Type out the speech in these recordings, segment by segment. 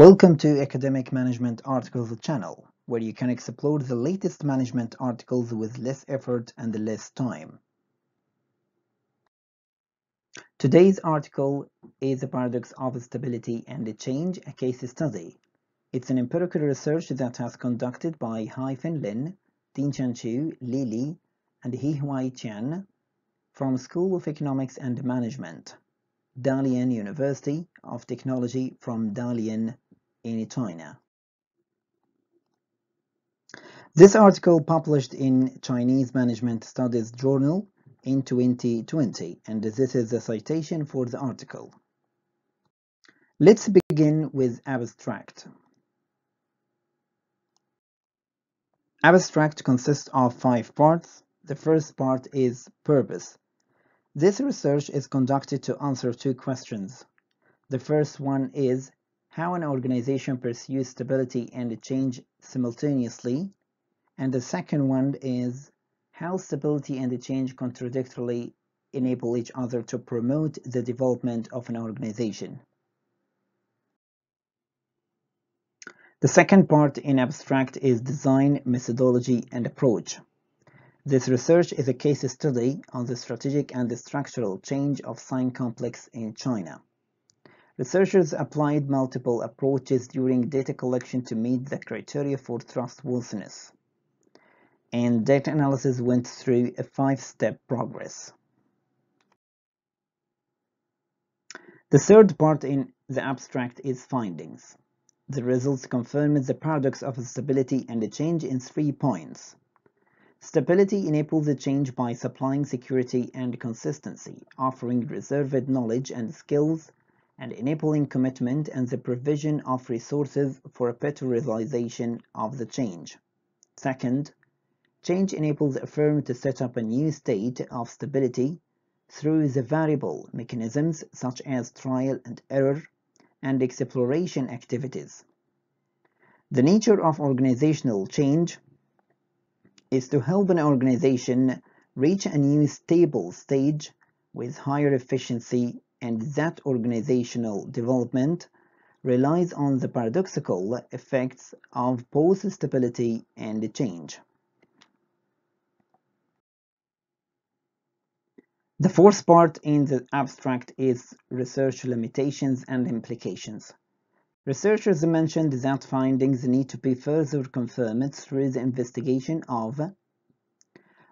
Welcome to Academic Management Articles channel, where you can explore the latest management articles with less effort and less time. Today's article is a paradox of stability and change, a case study. It's an empirical research that has conducted by Hai-Fen Lin, Tianqian Chu, Li Li, and Hihui Chen from School of Economics and Management, Dalian University of Technology from Dalian in China. This article published in Chinese Management Studies Journal in 2020 and this is the citation for the article. Let's begin with abstract. Abstract consists of five parts. The first part is purpose. This research is conducted to answer two questions. The first one is how an organization pursues stability and change simultaneously. And the second one is how stability and change contradictorily enable each other to promote the development of an organization. The second part in abstract is design, methodology, and approach. This research is a case study on the strategic and the structural change of sign complex in China. Researchers applied multiple approaches during data collection to meet the criteria for trustworthiness. And data analysis went through a five-step progress. The third part in the abstract is findings. The results confirm the paradox of stability and the change in three points. Stability enables the change by supplying security and consistency, offering reserved knowledge and skills, and enabling commitment and the provision of resources for a better realization of the change. Second, change enables a firm to set up a new state of stability through the variable mechanisms such as trial and error and exploration activities. The nature of organizational change is to help an organization reach a new stable stage with higher efficiency and that organizational development relies on the paradoxical effects of both stability and change. The fourth part in the abstract is research limitations and implications. Researchers mentioned that findings need to be further confirmed through the investigation of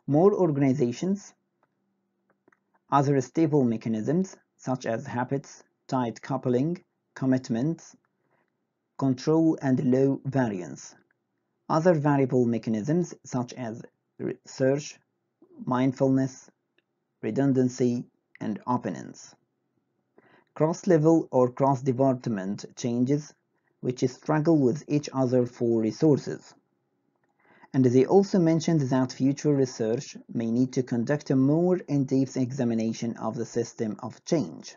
more organizations, other stable mechanisms, such as habits, tight coupling, commitments, control and low variance. Other variable mechanisms such as search, mindfulness, redundancy, and openness. Cross-level or cross-department changes which struggle with each other for resources. And they also mentioned that future research may need to conduct a more in-depth examination of the system of change.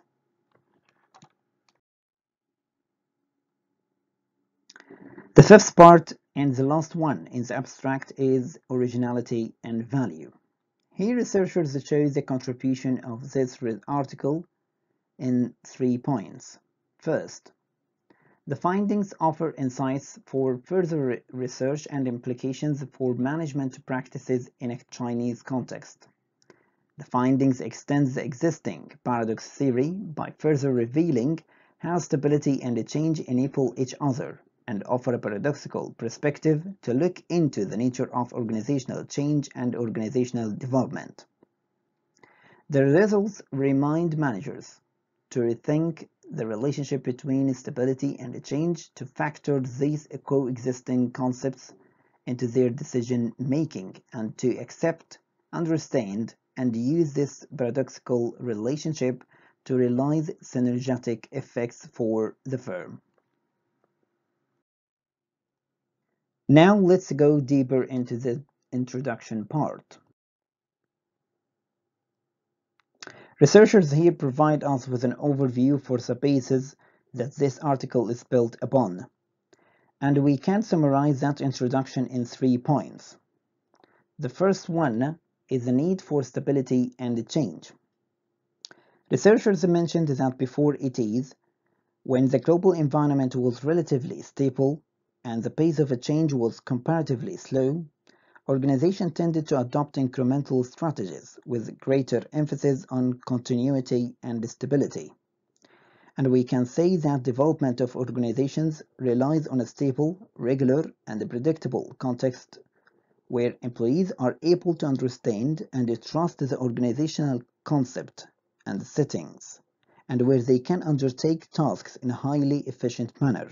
The fifth part and the last one in the abstract is originality and value. Here researchers show the contribution of this article in three points. First, the findings offer insights for further research and implications for management practices in a Chinese context. The findings extend the existing paradox theory by further revealing how stability and change enable each other and offer a paradoxical perspective to look into the nature of organizational change and organizational development. The results remind managers to rethink the relationship between stability and change to factor these coexisting concepts into their decision making and to accept, understand, and use this paradoxical relationship to realize synergetic effects for the firm. Now let's go deeper into the introduction part. Researchers here provide us with an overview for the basis that this article is built upon, and we can summarize that introduction in three points. The first one is the need for stability and change. Researchers mentioned that before it is, When the global environment was relatively stable and the pace of a change was comparatively slow, organizations tended to adopt incremental strategies with greater emphasis on continuity and stability. And we can say that development of organizations relies on a stable, regular, and predictable context where employees are able to understand and trust the organizational concept and settings, and where they can undertake tasks in a highly efficient manner.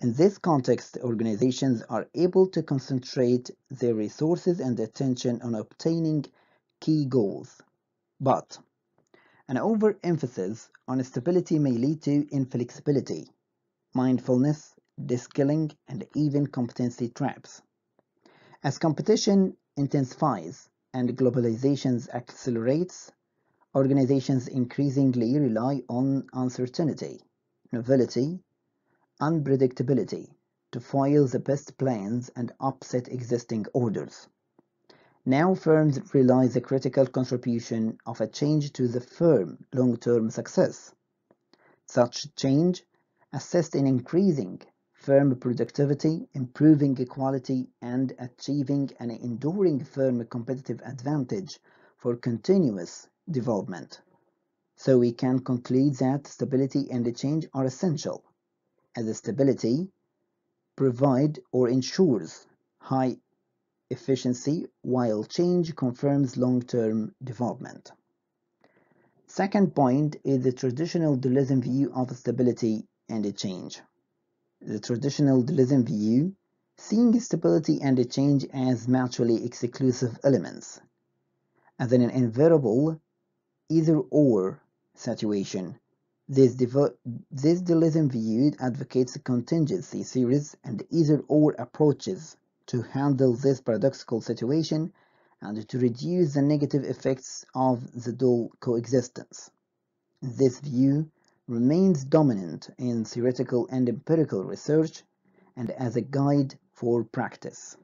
In this context, organizations are able to concentrate their resources and attention on obtaining key goals. But an overemphasis on stability may lead to inflexibility, mindfulness, deskilling, and even competency traps. As competition intensifies and globalization accelerates, organizations increasingly rely on uncertainty, novelty, unpredictability to foil the best plans and upset existing orders. Now firms realize the critical contribution of a change to the firm long-term success. Such change assists in increasing firm productivity, improving quality, and achieving an enduring firm competitive advantage for continuous development. So we can conclude that stability and change are essential, as a stability provide or ensures high efficiency while change confirms long-term development. Second point is the traditional dualism view of stability and change the traditional dualism view, seeing stability and change as mutually exclusive elements, as in an inevitable either-or situation. This, this dualism view advocates contingency theories and either-or approaches to handle this paradoxical situation and to reduce the negative effects of the dual coexistence. This view remains dominant in theoretical and empirical research and as a guide for practice.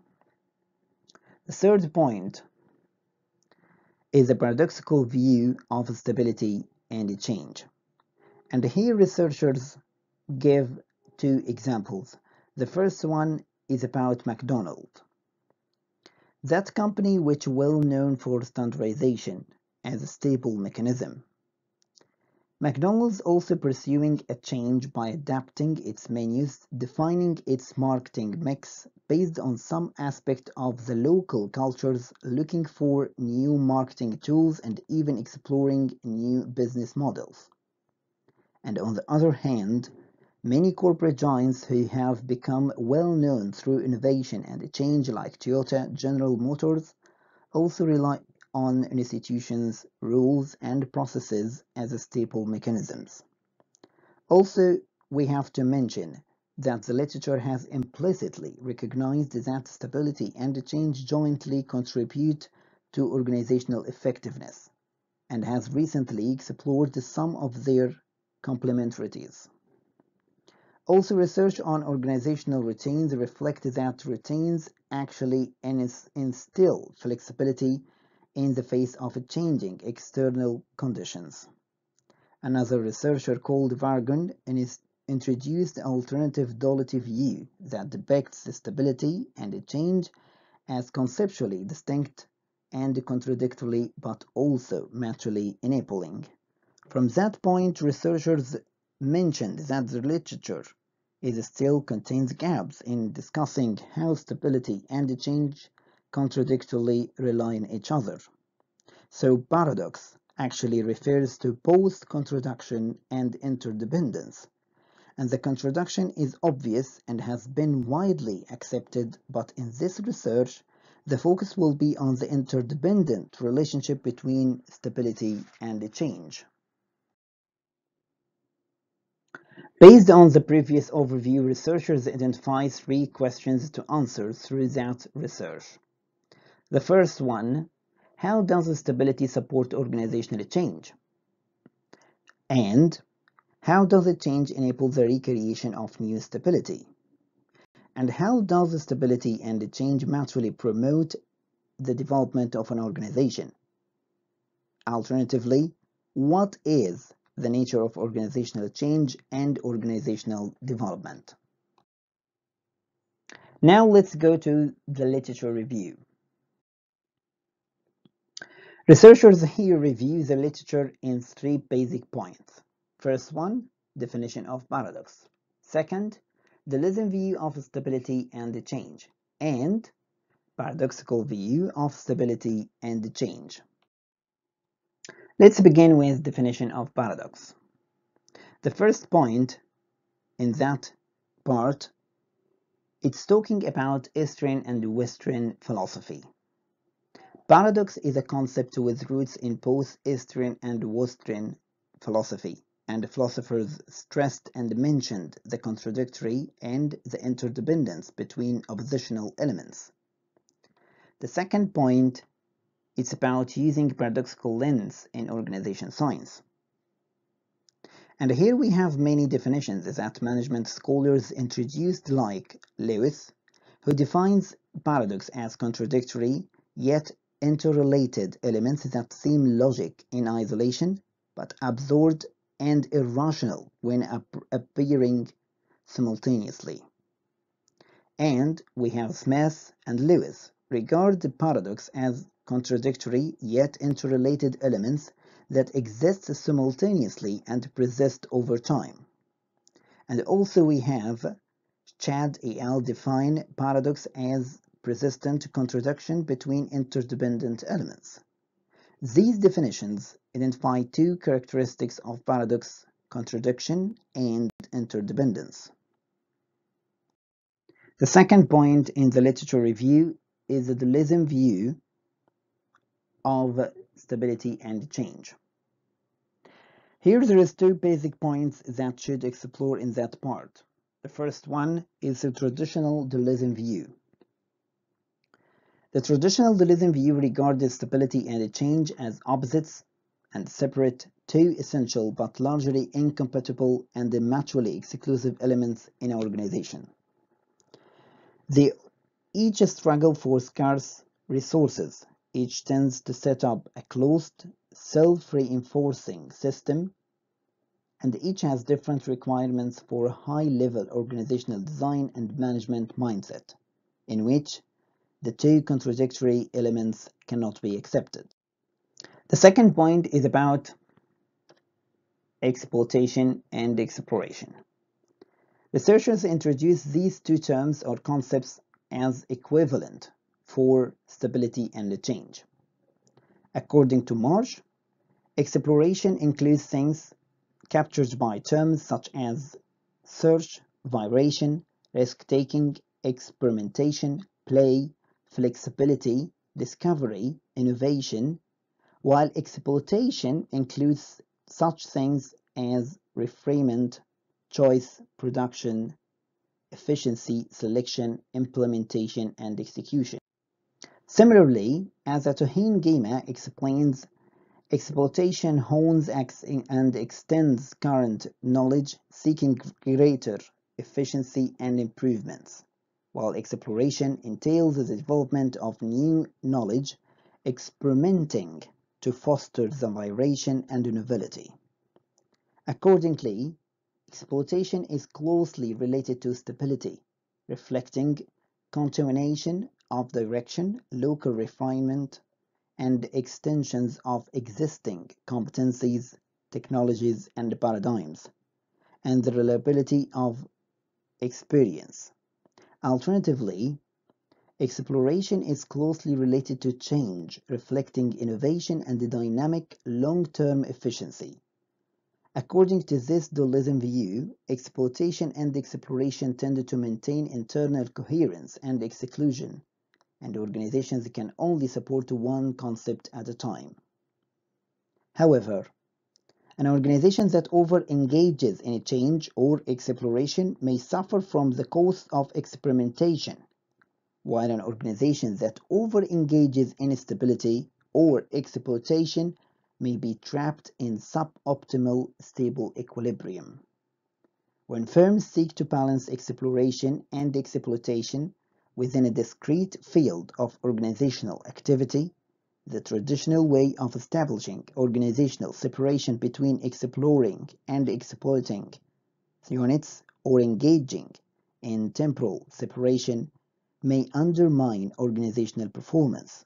The third point is a paradoxical view of stability and change. And here researchers give two examples. The first one is about McDonald's. That company which well known for standardization as a stable mechanism McDonald's also pursuing a change by adapting its menus, defining its marketing mix based on some aspect of the local cultures, looking for new marketing tools and even exploring new business models. And on the other hand, many corporate giants who have become well known through innovation and change like Toyota, General Motors also rely on institutions, rules, and processes as staple mechanisms. Also, we have to mention that the literature has implicitly recognized that stability and change jointly contribute to organizational effectiveness and has recently explored some of their complementarities. Also, research on organizational routines reflect that routines actually instill flexibility in the face of changing external conditions. Another researcher called Farjoun introduced the alternative duality view that depicts the stability and the change as conceptually distinct and contradictory but also mutually enabling. From that point, researchers mentioned that the literature is still contains gaps in discussing how stability and change contradictorily rely on each other. So paradox actually refers to both contradiction and interdependence. And the contradiction is obvious and has been widely accepted, but in this research, the focus will be on the interdependent relationship between stability and change. Based on the previous overview, researchers identify three questions to answer through that research. The first one, how does stability support organizational change? And how does it change enable the recreation of new stability? And how does stability and change mutually promote the development of an organization? Alternatively, what is the nature of organizational change and organizational development. Now let's go to the literature review. Researchers here review the literature in three basic points. First one, definition of paradox. Second, dualism view of stability and change. And paradoxical view of stability and change. Let's begin with definition of paradox. The first point in that part, it's talking about Eastern and Western philosophy. Paradox is a concept with roots in both Eastern and Western philosophy, and philosophers stressed and mentioned the contradictory and the interdependence between oppositional elements. The second point it's about using paradoxical lens in organization science. And here we have many definitions that management scholars introduced like Lewis, who defines paradox as contradictory yet interrelated elements that seem logic in isolation but absurd and irrational when appearing simultaneously. And we have Smith and Lewis regard the paradox as contradictory yet interrelated elements that exist simultaneously and persist over time. And also we have Schad et al. define paradox as persistent contradiction between interdependent elements. These definitions identify two characteristics of paradox, contradiction and interdependence. The second point in the literature review is the dualism view of stability and change. Here there is two basic points that should explore in that part. The first one is the traditional dualism view. The traditional dualism view regarded stability and change as opposites and separate, two essential but largely incompatible and mutually exclusive elements in an organization. They each struggle for scarce resources each tends to set up a closed, self-reinforcing system, and each has different requirements for a high-level organizational design and management mindset, in which the two contradictory elements cannot be accepted. The second point is about exploitation and exploration. Researchers introduce these two terms or concepts as equivalent for stability and the change. According to March, exploration includes things captured by terms such as search, variation, risk-taking, experimentation, play, flexibility, discovery, innovation, while exploitation includes such things as refinement, choice, production, efficiency, selection, implementation, and execution. Similarly, as Atuahene-Gima explains, exploitation hones and extends current knowledge, seeking greater efficiency and improvements, while exploration entails the development of new knowledge, experimenting to foster the variation and novelty. Accordingly, exploitation is closely related to stability, reflecting continuation of direction, local refinement, and extensions of existing competencies, technologies, and paradigms, and the reliability of experience. Alternatively, exploration is closely related to change, reflecting innovation and the dynamic long-term efficiency. According to this dualism view, exploitation and exploration tend to maintain internal coherence and exclusion, and organizations can only support one concept at a time. However, an organization that over-engages in a change or exploration may suffer from the cost of experimentation, while an organization that over-engages in stability or exploitation may be trapped in suboptimal stable equilibrium. When firms seek to balance exploration and exploitation within a discrete field of organizational activity, the traditional way of establishing organizational separation between exploring and exploiting units or engaging in temporal separation may undermine organizational performance,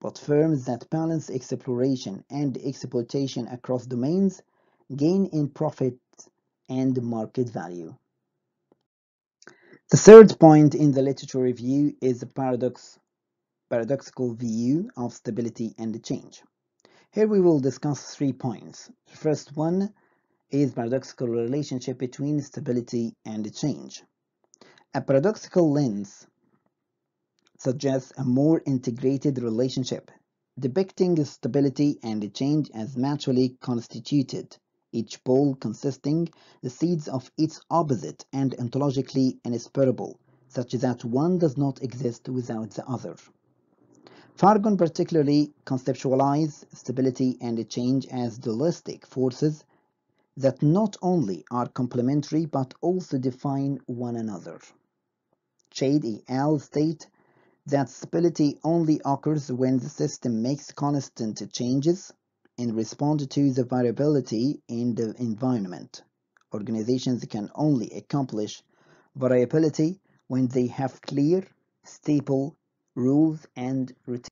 but firms that balance exploration and exploitation across domains gain in profit and market value. The third point in the literature review is the paradox, paradoxical view of stability and change. Here we will discuss three points. The first one is paradoxical relationship between stability and change. A paradoxical lens suggests a more integrated relationship, depicting stability and change as mutually constituted, each pole consisting the seeds of its opposite and ontologically inseparable, such that one does not exist without the other. Farjoun particularly conceptualized stability and change as dualistic forces that not only are complementary but also define one another. Schad et state that stability only occurs when the system makes constant changes in response to the variability in the environment. Organizations can only accomplish variability when they have clear, stable rules and routines.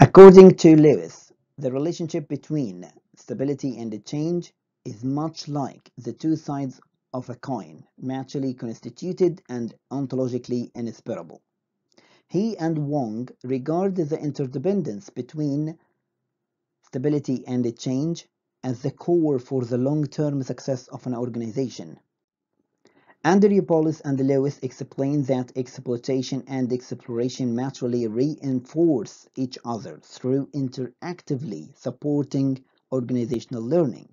According to Lewis, the relationship between stability and change is much like the two sides of a coin, mutually constituted and ontologically inseparable. He and Wong regard the interdependence between stability and change as the core for the long-term success of an organization. Andriopoulos and Lewis explain that exploitation and exploration mutually reinforce each other through interactively supporting organizational learning.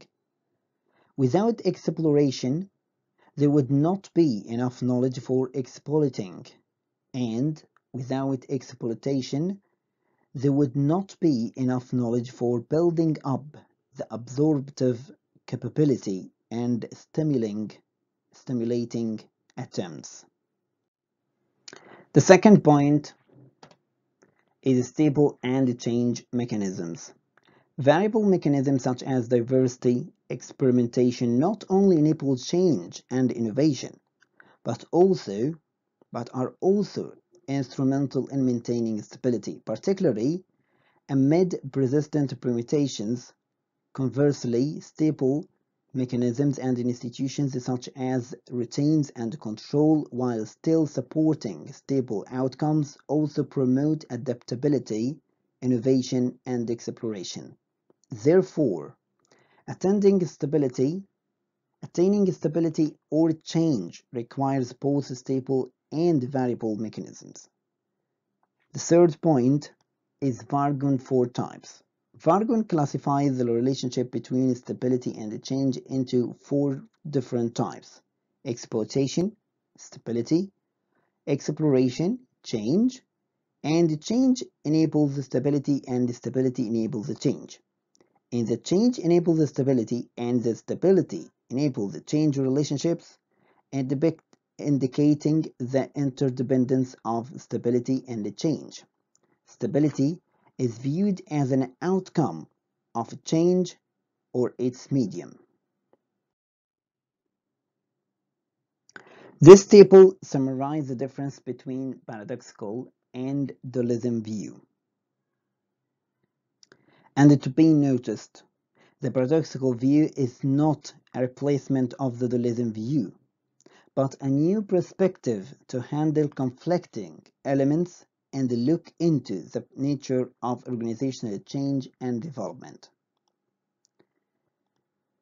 Without exploration, there would not be enough knowledge for exploiting, and without exploitation, there would not be enough knowledge for building up the absorptive capability and stimulating, stimulating attempts. The second point is stable and change mechanisms. Variable mechanisms such as diversity, experimentation not only enable change and innovation, but also but are also instrumental in maintaining stability, particularly amid persistent permutations. Conversely, stable mechanisms and institutions such as retains and control while still supporting stable outcomes also promote adaptability, innovation, and exploration. Therefore, attending stability, attaining stability or change requires both stable and variable mechanisms. The third point is Farjoun four types. Farjoun classifies the relationship between stability and change into four different types. Exploitation, stability, exploration, change, and change enables the stability and the stability enables the change. And the change enables the stability and the stability enables the change relationships and depict indicating the interdependence of stability and change. Stability is viewed as an outcome of change or its medium. This table summarizes the difference between paradoxical and dualism view. And it to be noticed, the paradoxical view is not a replacement of the dualism view but a new perspective to handle conflicting elements and look into the nature of organizational change and development.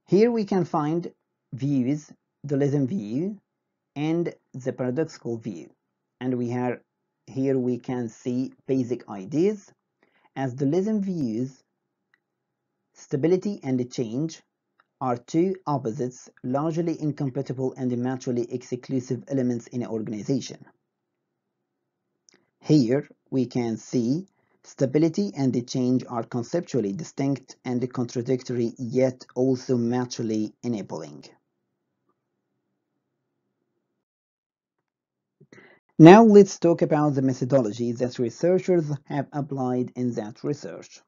Here we can find views, dualism view and the paradoxical view. And we have here we can see basic ideas as dualism views stability and change are two opposites largely incompatible and mutually exclusive elements in an organization. Here we can see stability and the change are conceptually distinct and contradictory yet also mutually enabling. Now let's talk about the methodology that researchers have applied in that research.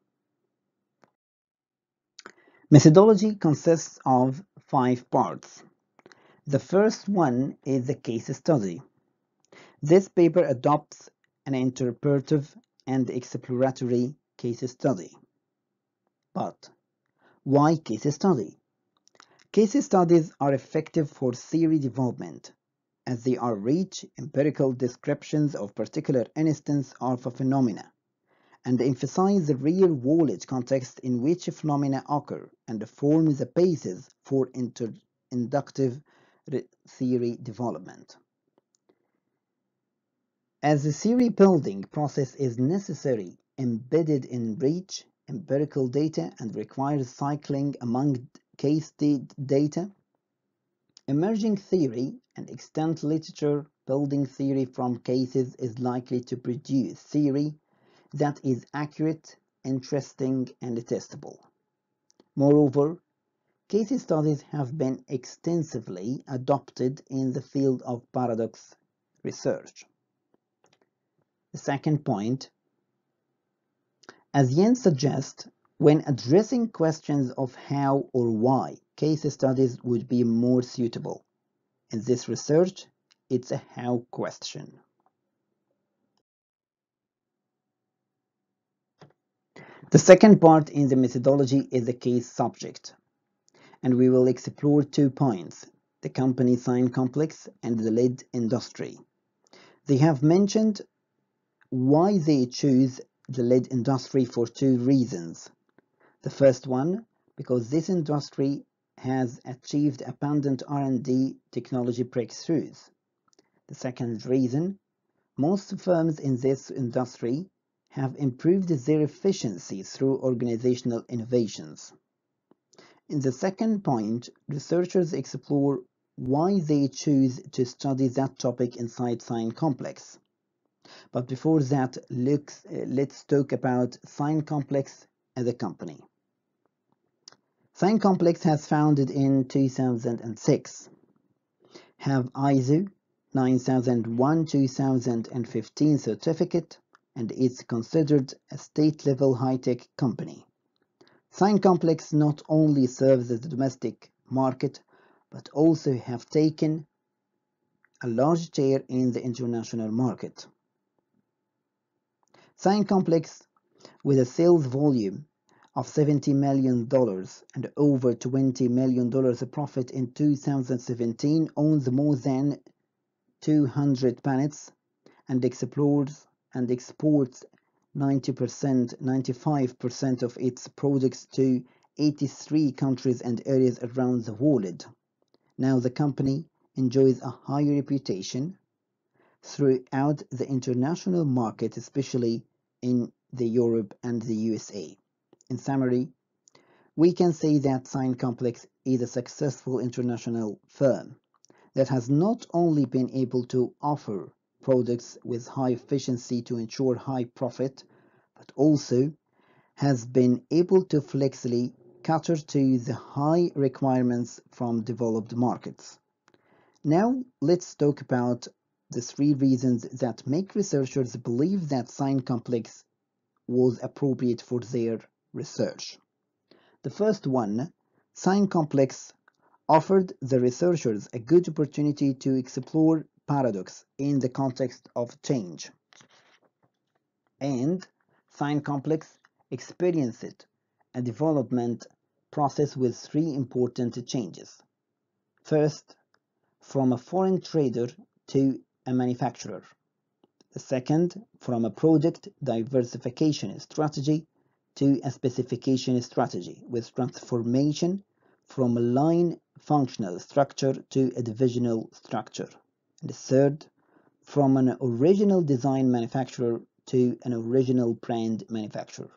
Methodology consists of five parts. The first one is the case study. This paper adopts an interpretive and exploratory case study. But why case study? Case studies are effective for theory development as they are rich empirical descriptions of particular instances of a phenomena and emphasize the real-world context in which phenomena occur and form the basis for inductive theory development. As the theory building process is necessary embedded in rich empirical data and requires cycling among case data, emerging theory and extant literature building theory from cases is likely to produce theory that is accurate, interesting, and testable. Moreover, case studies have been extensively adopted in the field of paradox research. The second point, as Jens suggests, when addressing questions of how or why case studies would be more suitable. In this research, it's a how question. The second part in the methodology is the case subject, and we will explore two points, the company sign complex and the LED industry. They have mentioned why they choose the LED industry for two reasons. The first one, because this industry has achieved abundant R&D technology breakthroughs. The second reason, most firms in this industry have improved their efficiency through organizational innovations. In the second point, researchers explore why they choose to study that topic inside Sign Complex. But before that, let's, uh, let's talk about Sign Complex as a company. Sign Complex has founded in 2006, have ISO 9001-2015 certificate, and is considered a state-level high-tech company. Sign Complex not only serves the domestic market, but also have taken a large share in the international market. Sign Complex, with a sales volume of $70 million and over $20 million of profit in 2017, owns more than 200 patents and explores and exports 90%, 95% of its products to 83 countries and areas around the world. Now the company enjoys a high reputation throughout the international market, especially in the Europe and the USA. In summary, we can say that Sign Complex is a successful international firm that has not only been able to offer products with high efficiency to ensure high profit, but also has been able to flexibly cater to the high requirements from developed markets. Now let's talk about the three reasons that make researchers believe that sign complex was appropriate for their research. The first one, sign complex offered the researchers a good opportunity to explore paradox in the context of change. And Sign Complex experienced a development process with three important changes. First, from a foreign trader to a manufacturer. Second, from a product diversification strategy to a specification strategy with transformation from a line functional structure to a divisional structure. And the third, from an original design manufacturer to an original brand manufacturer.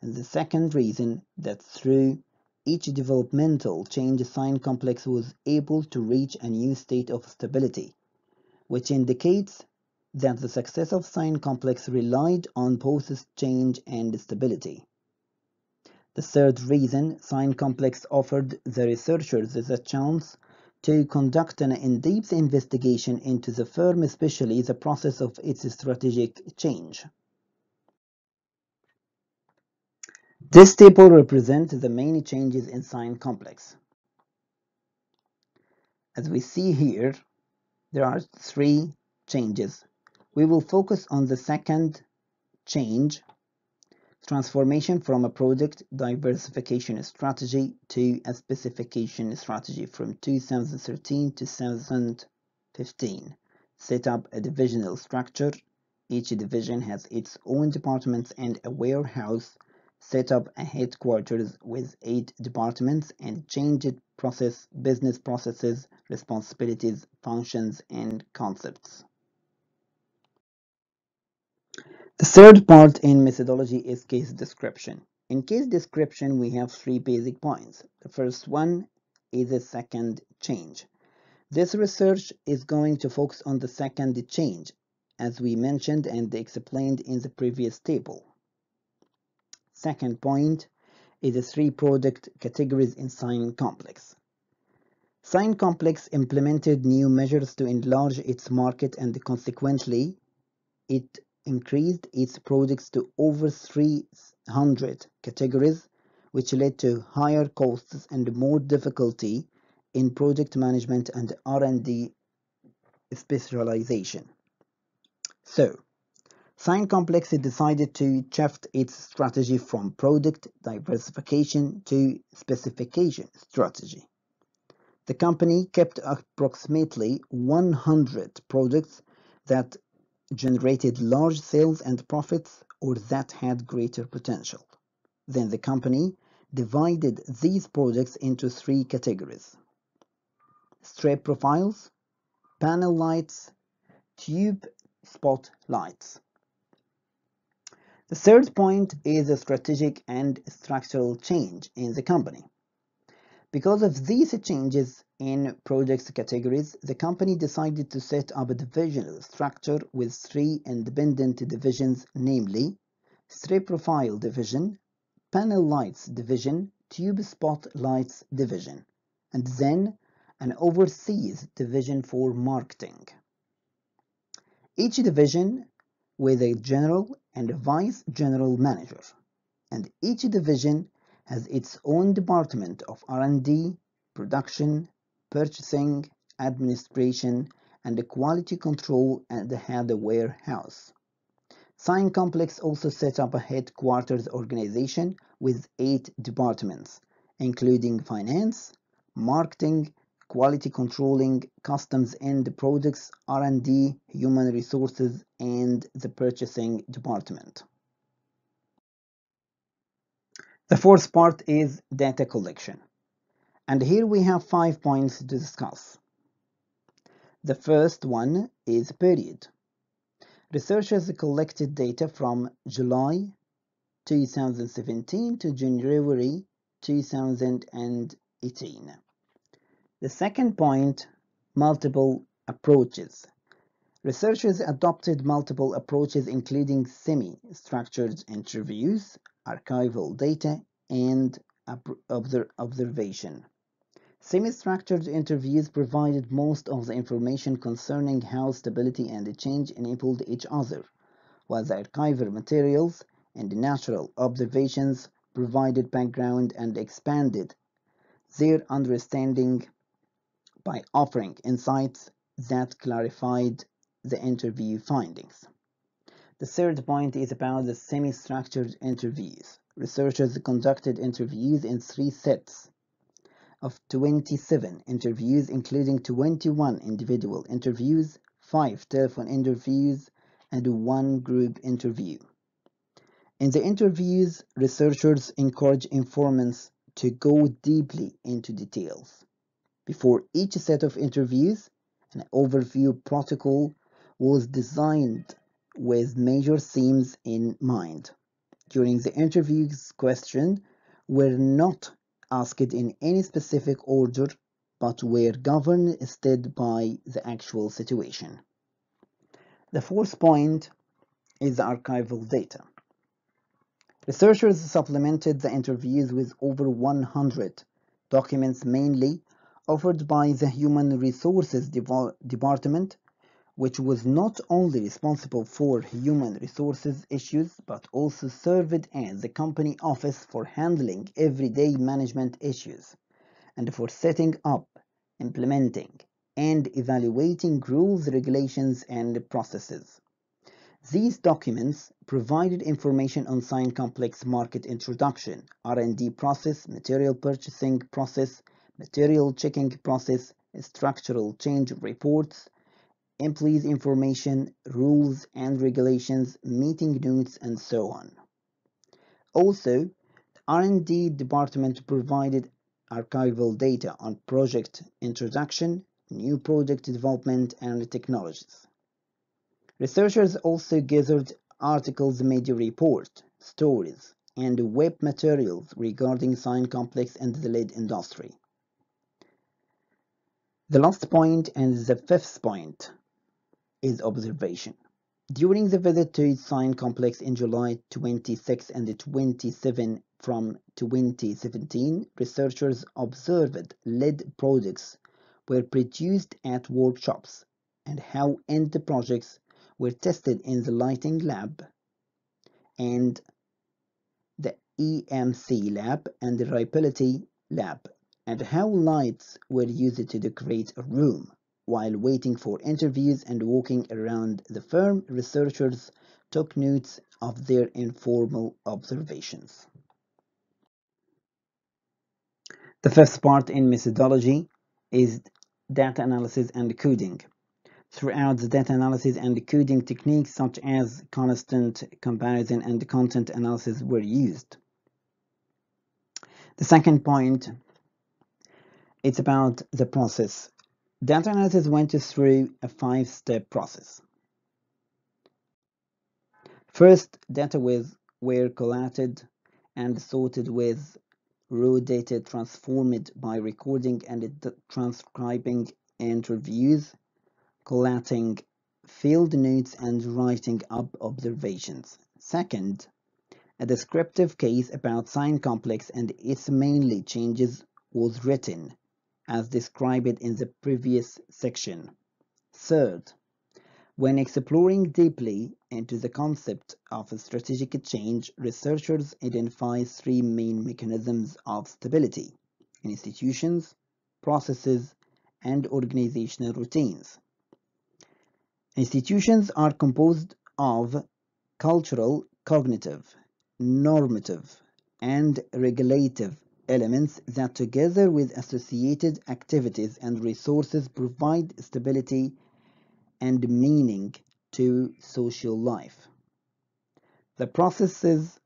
And the second reason that through each developmental change sign complex was able to reach a new state of stability, which indicates that the success of sign complex relied on both change and stability. The third reason sign complex offered the researchers the chance to conduct an in-depth investigation into the firm, especially the process of its strategic change. This table represents the main changes in Sign Complex. As we see here, there are three changes. We will focus on the second change, transformation from a product diversification strategy to a specification strategy from 2013 to 2015. Set up a divisional structure. Each division has its own departments and a warehouse. Set up a headquarters with eight departments and changed process, business processes, responsibilities, functions, and concepts. The third part in methodology is case description. In case description, we have three basic points. The first one is a second change. This research is going to focus on the second change, as we mentioned and explained in the previous table. Second point is the three product categories in Sign Complex. Sign Complex implemented new measures to enlarge its market and consequently it increased its products to over 300 categories, which led to higher costs and more difficulty in project management and R&D specialization. So, Sign Complex decided to shift its strategy from product diversification to specification strategy. The company kept approximately 100 products that generated large sales and profits or that had greater potential. Then the company divided these products into three categories. Strip profiles, panel lights, tube spot lights. The third point is a strategic and structural change in the company. Because of these changes in products categories, the company decided to set up a divisional structure with three independent divisions, namely Strip Profile Division, Panel Lights Division, Tube Spot Lights Division, and then an overseas division for marketing. Each division with a general and a vice general manager, and each division has its own department of R&D, production, purchasing, administration, and the quality control at the a warehouse. Sign Complex also set up a headquarters organization with eight departments, including finance, marketing, quality controlling, customs and products, R&D, human resources, and the purchasing department. The fourth part is data collection. And here we have five points to discuss. The first one is period. Researchers collected data from July 2017 to January 2018. The second point, multiple approaches. Researchers adopted multiple approaches including semi-structured interviews, archival data, and observation. Semi-structured interviews provided most of the information concerning how stability and change enabled each other, while the archival materials and natural observations provided background and expanded their understanding by offering insights that clarified the interview findings. The third point is about the semi-structured interviews. Researchers conducted interviews in three sets of 27 interviews, including 21 individual interviews, 5 telephone interviews, and one group interview. In the interviews, researchers encourage informants to go deeply into details. Before each set of interviews, an overview protocol was designed with major themes in mind. During the interviews, questions were not asked in any specific order but were governed instead by the actual situation. The fourth point is archival data. Researchers supplemented the interviews with over 100 documents mainly offered by the Human Resources Department, which was not only responsible for human resources issues but also served as the company office for handling everyday management issues and for setting up, implementing, and evaluating rules, regulations, and processes. These documents provided information on Sign Complex market introduction, R&D process, material purchasing process, material checking process, structural change reports, employees information, rules and regulations, meeting notes, and so on. Also, the R&D department provided archival data on project introduction, new product development, and technologies. Researchers also gathered articles, media report, stories, and web materials regarding Sign Complex and the LED industry. The last point and the fifth point is observation. During the visit to the Sign Complex in July 26 and 27 from 2017, researchers observed LED products were produced at workshops and how end projects were tested in the lighting lab and the EMC lab and the reliability lab and how lights were used to decorate a room. While waiting for interviews and walking around the firm, researchers took notes of their informal observations. The fifth part in methodology is data analysis and coding. Throughout the data analysis and coding techniques such as constant comparison and content analysis were used. The second point it's about the process. Data analysis went through a five-step process. First, data was, were collated and sorted with raw data transformed by recording and transcribing interviews, collating field notes and writing up observations. Second, a descriptive case about sign complex and its mainly changes was written as described in the previous section. Third, when exploring deeply into the concept of strategic change, researchers identify three main mechanisms of stability institutions, processes, and organizational routines. Institutions are composed of cultural, cognitive, normative, and regulative elements that together with associated activities and resources provide stability and meaning to social life. The processes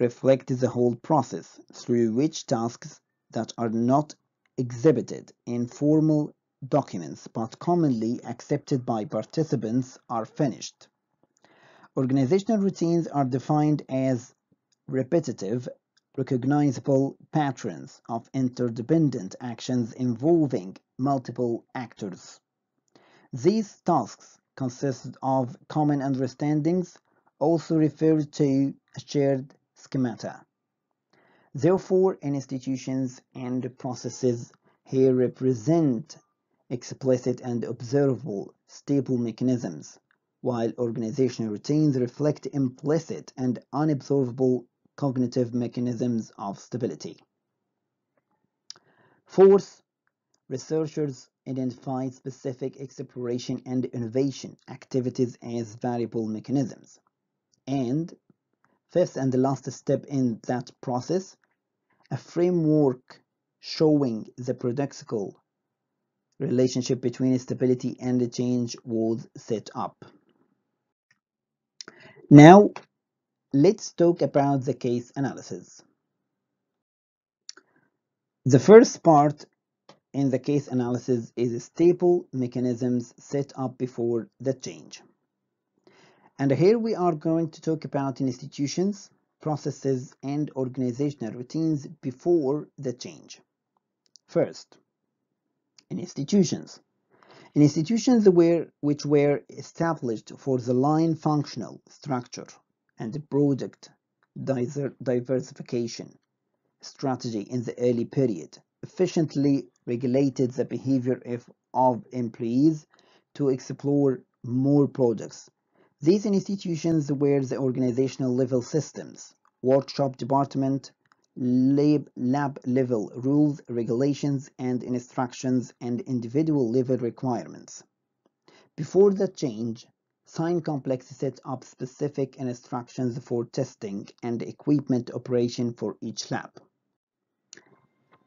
reflect the whole process through which tasks that are not exhibited in formal documents but commonly accepted by participants are finished. Organizational routines are defined as repetitive recognizable patterns of interdependent actions involving multiple actors. These tasks consist of common understandings, also referred to as shared schemata. Therefore, institutions and processes here represent explicit and observable stable mechanisms, while organizational routines reflect implicit and unobservable cognitive mechanisms of stability. Fourth, researchers identify specific exploration and innovation activities as variable mechanisms. And fifth and the last step in that process, a framework showing the paradoxical relationship between stability and change was set up. Now, let's talk about the case analysis. The first part in the case analysis is stable mechanisms set up before the change. And here we are going to talk about institutions, processes, and organizational routines before the change. First, in institutions. In institutions were, which were established for the line functional structure and product diversification strategy in the early period. efficiently regulated the behavior of, employees to explore more products. These institutions were the organizational level systems, workshop department, lab, lab level rules, regulations, and instructions, and individual level requirements. Before the change, Sign Complex set up specific instructions for testing and equipment operation for each lab.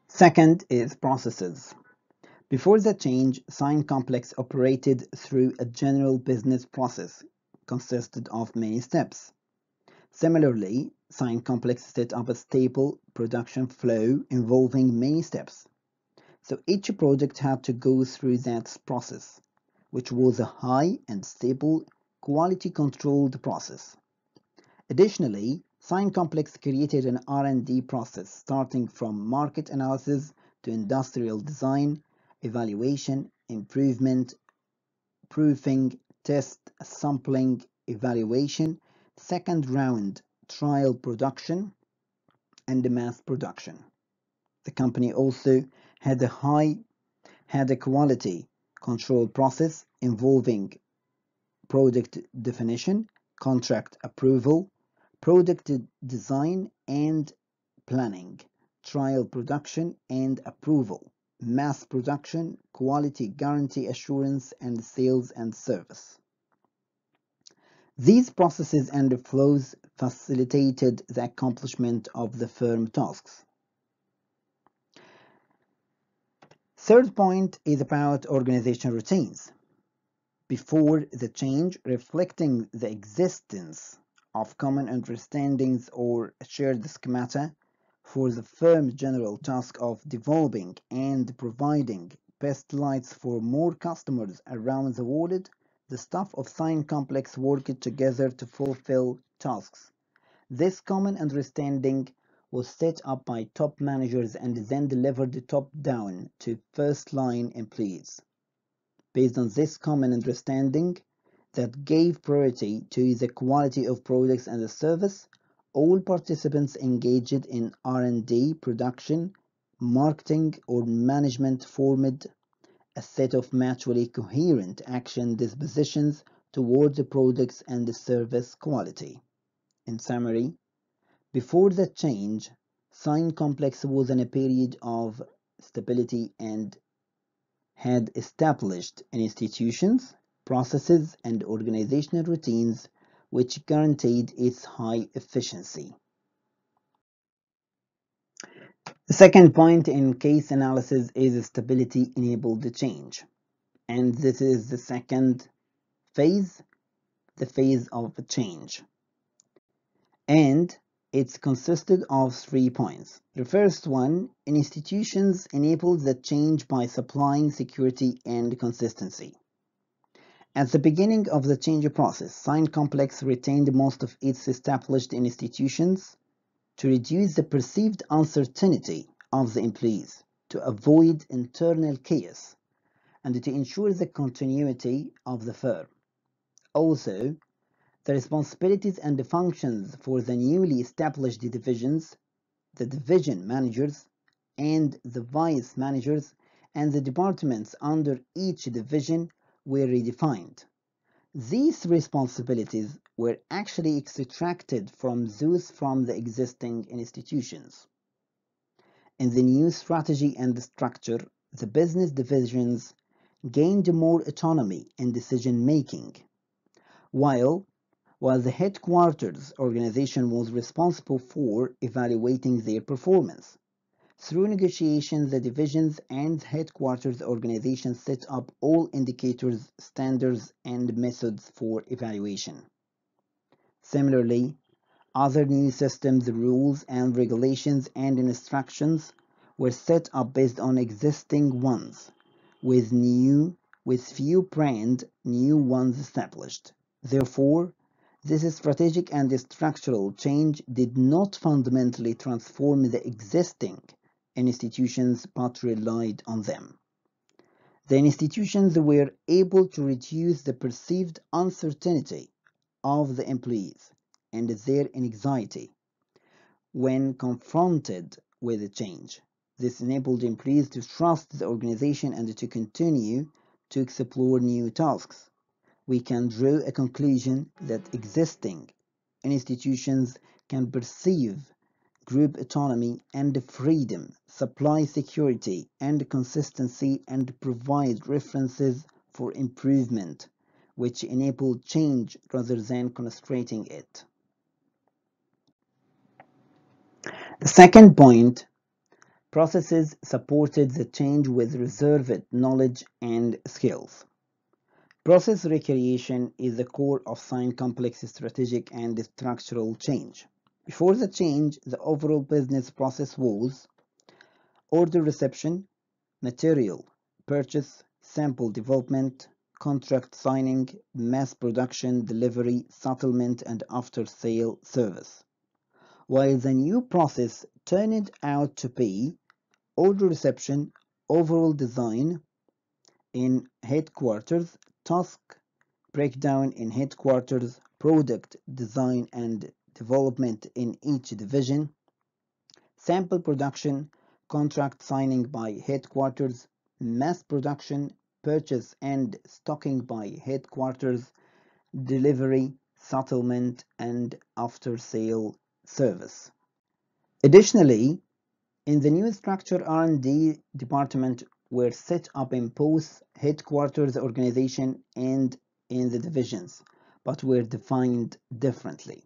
Second is processes. Before the change, Sign Complex operated through a general business process consisted of many steps. Similarly, Sign Complex set up a stable production flow involving many steps. So each project had to go through that process, which was a high and stable quality controlled process. Additionally, Sign Complex created an R&D process starting from market analysis to industrial design, evaluation, improvement, proofing, test, sampling, evaluation, second round trial production, and mass production. The company also had a high had a quality control process involving product definition, contract approval, product design and planning, trial production and approval, mass production, quality guarantee assurance, and sales and service. These processes and flows facilitated the accomplishment of the firm tasks. Third point is about organization routines. Before the change, reflecting the existence of common understandings or shared schemata for the firm's general task of developing and providing pest lights for more customers around the world, the staff of Sign Complex worked together to fulfill tasks. This common understanding was set up by top managers and then delivered top down to first line employees. Based on this common understanding that gave priority to the quality of products and the service, all participants engaged in R&D, production, marketing, or management formed a set of mutually coherent action dispositions toward the products and the service quality. In summary, before the change, Sign Complex was in a period of stability and had established institutions, processes, and organizational routines which guaranteed its high efficiency. The second point in case analysis is stability enabled the change. And this is the second phase, the phase of change. And it's consisted of three points. The first one, institutions enabled the change by supplying security and consistency. At the beginning of the change process, Sign Complex retained most of its established institutions to reduce the perceived uncertainty of the employees, to avoid internal chaos, and to ensure the continuity of the firm. Also, the responsibilities and the functions for the newly established divisions, the division managers, and the vice managers, and the departments under each division were redefined. These responsibilities were actually extracted from those from the existing institutions. In the new strategy and structure, the business divisions gained more autonomy in decision making, while while the headquarters organization was responsible for evaluating their performance. Through negotiations, the divisions and headquarters organization set up all indicators, standards, and methods for evaluation. Similarly, other new systems, rules, and regulations and instructions were set up based on existing ones, with new with few brand new ones established. Therefore, this strategic and structural change did not fundamentally transform the existing institutions but relied on them. The institutions were able to reduce the perceived uncertainty of the employees and their anxiety when confronted with the change. This enabled employees to trust the organization and to continue to explore new tasks. We can draw a conclusion that existing institutions can perceive group autonomy and freedom, supply security and consistency, and provide references for improvement, which enable change rather than constraining it. The second point processes supported the change with reserved knowledge and skills. Process recreation is the core of Sign complex strategic and structural change. Before the change, the overall business process was order reception, material purchase, sample development, contract signing, mass production, delivery, settlement, and after-sale service. While the new process turned out to be order reception, overall design in headquarters, task breakdown in headquarters, product design and development in each division, sample production, contract signing by headquarters, mass production, purchase and stocking by headquarters, delivery, settlement, and after-sale service. Additionally, in the new structure, R&D department were set up in both headquarters organization and in the divisions, but were defined differently.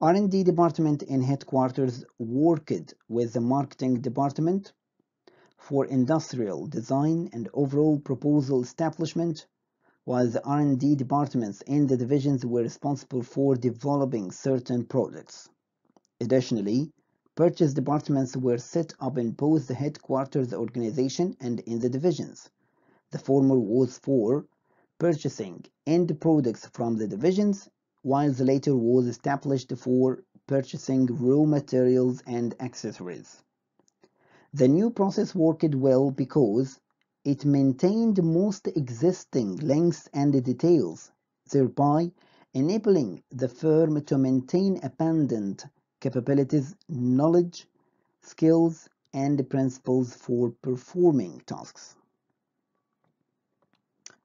R&D department in headquarters worked with the marketing department for industrial design and overall proposal establishment, while the R&D departments in the divisions were responsible for developing certain products. Additionally, purchase departments were set up in both the headquarters organization and in the divisions. The former was for purchasing end products from the divisions while the latter was established for purchasing raw materials and accessories. The new process worked well because it maintained most existing links and details, thereby enabling the firm to maintain abundant capabilities, knowledge, skills, and principles for performing tasks.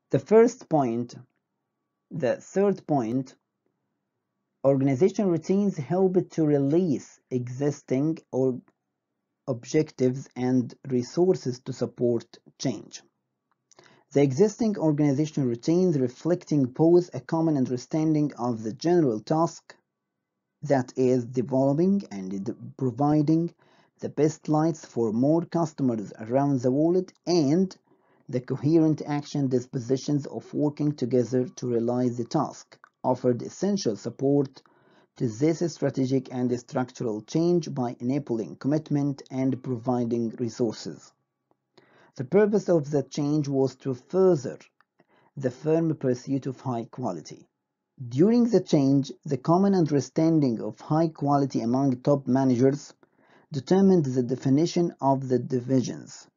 The first point, the third point, Organization routines help to release existing or objectives and resources to support change. The existing organizational routines reflecting both a common understanding of the general task that is developing and providing the best lights for more customers around the world and the coherent action dispositions of working together to realize the task offered essential support to this strategic and structural change by enabling commitment and providing resources. The purpose of the change was to further the firm pursuit of high quality. During the change, the common understanding of high quality among top managers determined the definition of the divisions,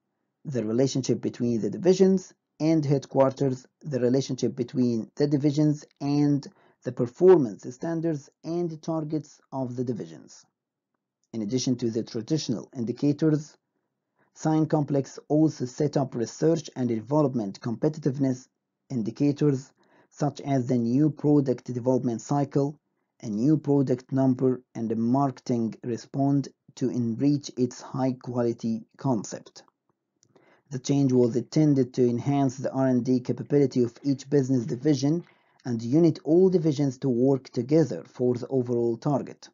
the relationship between the divisions, and headquarters, the relationship between the divisions and the performance standards and targets of the divisions. In addition to the traditional indicators, Sign Complex also set up research and development competitiveness indicators such as the new product development cycle, a new product number, and a marketing respond to enrich its high quality concept. The change was intended to enhance the R&D capability of each business division and unit all divisions to work together for the overall target.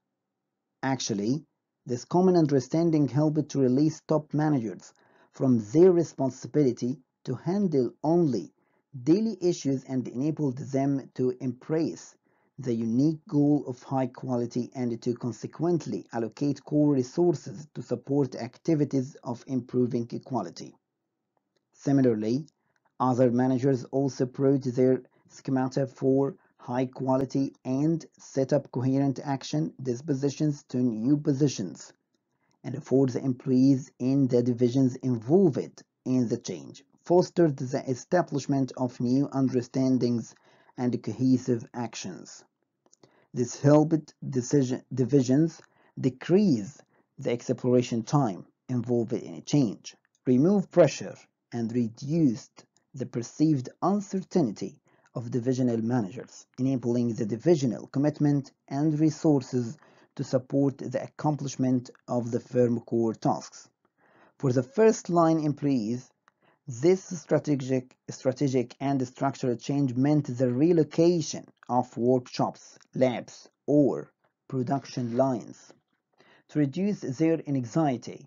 Actually, this common understanding helped to release top managers from their responsibility to handle only daily issues and enabled them to embrace the unique goal of high quality and to consequently allocate core resources to support activities of improving quality. Similarly, other managers also brought their schemata for high quality and set up coherent action dispositions to new positions and for the employees in the divisions involved in the change, fostered the establishment of new understandings and cohesive actions. This helped decision, divisions decrease the exploration time involved in a change, remove pressure, and reduced the perceived uncertainty of divisional managers, enabling the divisional commitment and resources to support the accomplishment of the firm core tasks. For the first line employees, this strategic, strategic and structural change meant the relocation of workshops, labs, or production lines to reduce their anxiety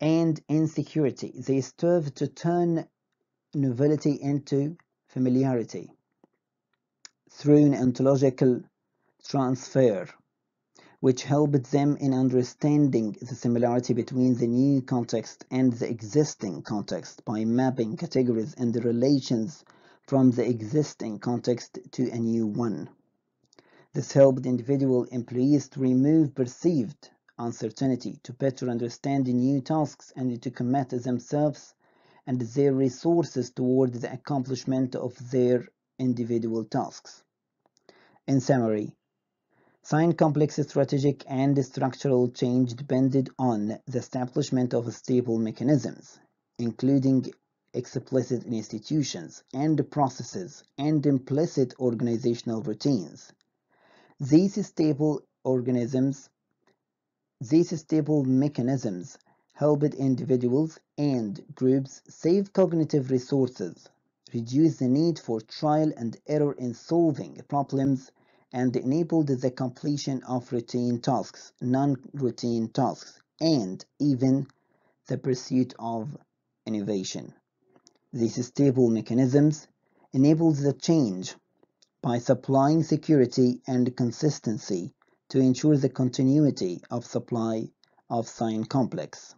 and insecurity. They strove to turn novelty into familiarity through an ontological transfer, which helped them in understanding the similarity between the new context and the existing context by mapping categories and the relations from the existing context to a new one. This helped individual employees to remove perceived uncertainty, to better understand the new tasks, and to commit themselves and their resources toward the accomplishment of their individual tasks. In summary, Sign complex strategic and structural change depended on the establishment of stable mechanisms, including explicit institutions and processes and implicit organizational routines. These stable organisms, these stable mechanisms helped individuals and groups save cognitive resources, reduce the need for trial and error in solving problems, and enabled the completion of routine tasks, non-routine tasks, and even the pursuit of innovation. These stable mechanisms enable the change by supplying security and consistency to ensure the continuity of supply of sign complex,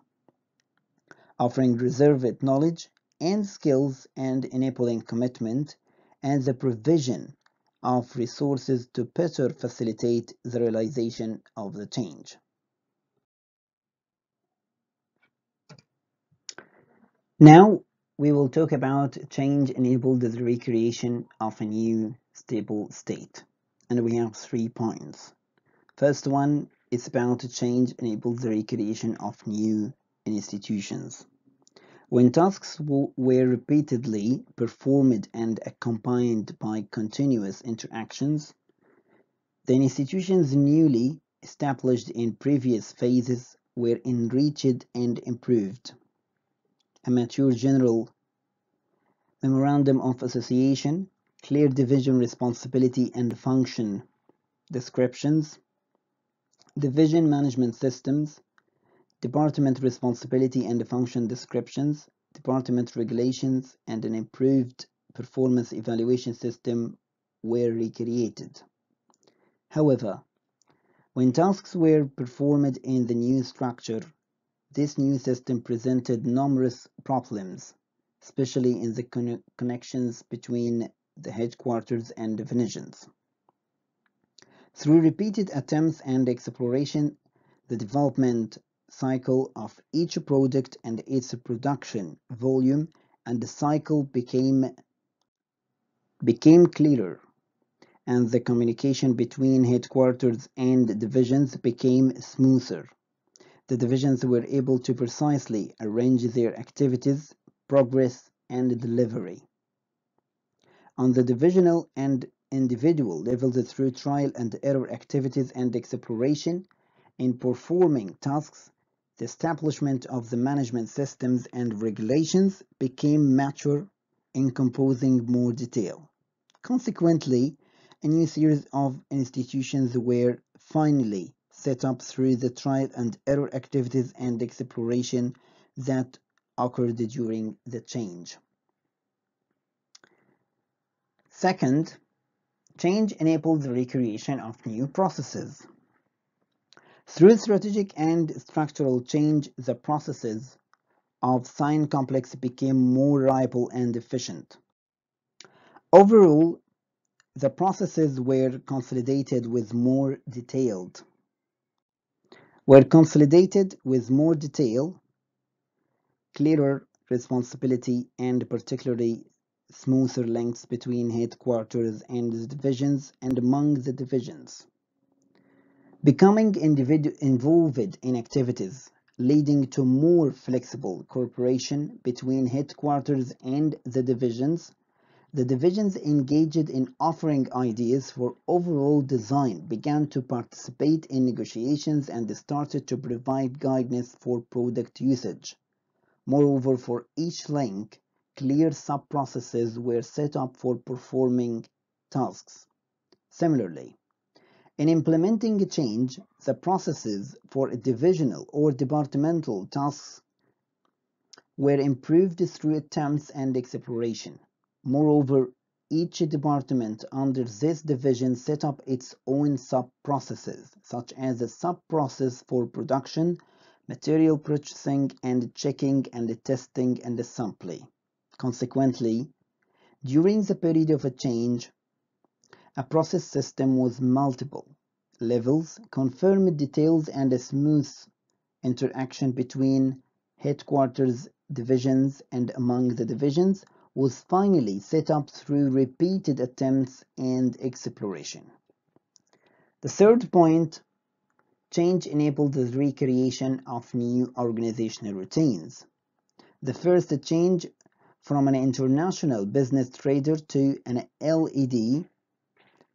offering reserved knowledge and skills and enabling commitment and the provision of resources to better facilitate the realization of the change. Now we will talk about change enabled the recreation of a new stable state. And we have three points. First one is about change enabled the recreation of new institutions. When tasks were repeatedly performed and accompanied by continuous interactions, the institutions newly established in previous phases were enriched and improved. A mature general memorandum of association, clear division responsibility and function descriptions, division management systems, department responsibility and function descriptions, department regulations, and an improved performance evaluation system were recreated. However, when tasks were performed in the new structure, this new system presented numerous problems, especially in the con connections between the headquarters and divisions. Through repeated attempts and exploration, the development cycle of each product and its production volume and the cycle became became clearer and the communication between headquarters and divisions became smoother. The divisions were able to precisely arrange their activities, progress, and delivery. On the divisional and individual levels through trial and error activities and exploration in performing tasks, the establishment of the management systems and regulations became mature in composing more detail. Consequently, a new series of institutions were finally set up through the trial and error activities and exploration that occurred during the change. Second, change enabled the recreation of new processes. Through strategic and structural change, the processes of sign complex became more reliable and efficient. Overall, the processes were consolidated with more detailed were consolidated with more detail, clearer responsibility, and particularly smoother links between headquarters and the divisions and among the divisions. Becoming involved in activities leading to more flexible cooperation between headquarters and the divisions. The divisions engaged in offering ideas for overall design began to participate in negotiations and started to provide guidance for product usage. Moreover, for each link, clear sub-processes were set up for performing tasks. Similarly, in implementing a change, the processes for a divisional or departmental tasks were improved through attempts and exploration. Moreover, each department under this division set up its own sub-processes, such as a sub-process for production, material purchasing, and checking and testing and assembly. Consequently, during the period of a change, a process system with multiple levels, confirmed details, and a smooth interaction between headquarters divisions and among the divisions was finally set up through repeated attempts and exploration. The third point, change enabled the recreation of new organizational routines. The first change from an international business trader to an LED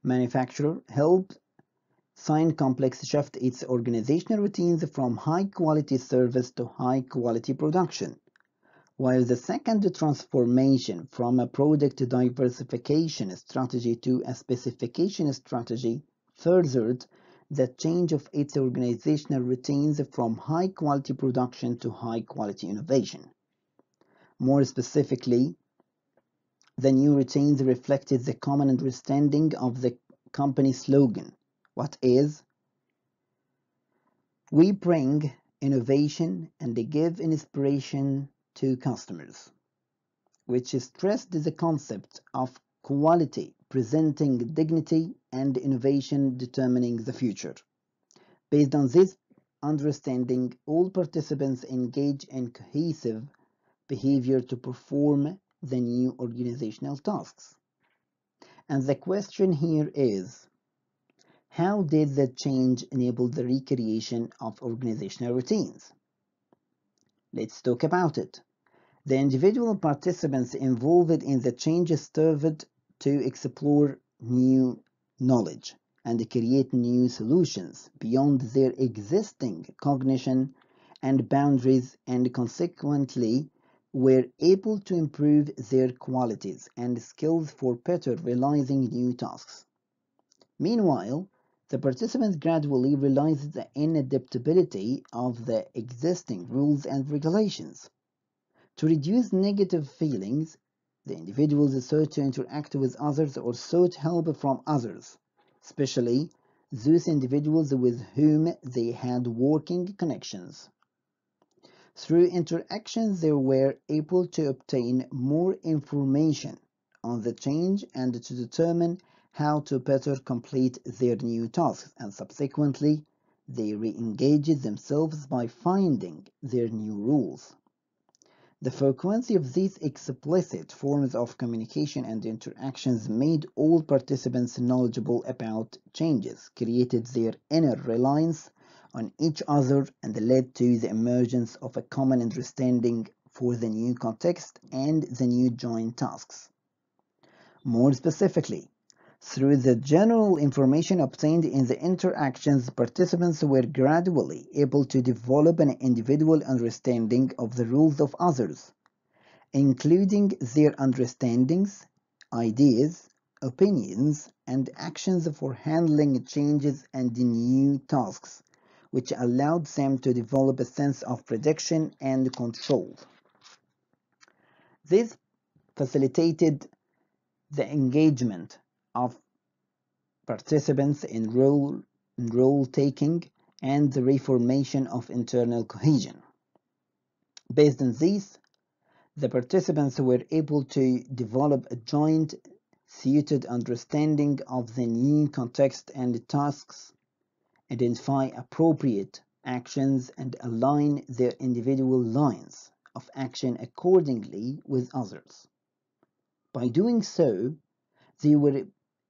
manufacturer helped Sign Complex shift its organizational routines from high quality service to high quality production, while the second transformation from a product diversification strategy to a specification strategy furthered the change of its organizational routines from high quality production to high quality innovation. More specifically, the new routines reflected the common understanding of the company slogan, what is we bring innovation and they give inspiration to customers, which stressed the concept of quality presenting dignity and innovation determining the future. Based on this understanding, all participants engage in cohesive behavior to perform the new organizational tasks. And the question here is, how did the change enable the recreation of organizational routines? Let's talk about it. The individual participants involved in the changes served to explore new knowledge and create new solutions beyond their existing cognition and boundaries and consequently were able to improve their qualities and skills for better realizing new tasks. Meanwhile, the participants gradually realized the inadaptability of the existing rules and regulations. To reduce negative feelings, the individuals sought to interact with others or sought help from others, especially those individuals with whom they had working connections. Through interactions, they were able to obtain more information on the change and to determine how to better complete their new tasks, and subsequently, they re-engaged themselves by finding their new rules. The frequency of these explicit forms of communication and interactions made all participants knowledgeable about changes, created their inner reliance on each other and led to the emergence of a common understanding for the new context and the new joint tasks. More specifically, through the general information obtained in the interactions, participants were gradually able to develop an individual understanding of the rules of others, including their understandings, ideas, opinions, and actions for handling changes and new tasks which allowed them to develop a sense of prediction and control. This facilitated the engagement of participants in role, role taking and the reformation of internal cohesion. Based on these, the participants were able to develop a joint suited understanding of the new context and tasks identify appropriate actions and align their individual lines of action accordingly with others. By doing so, they were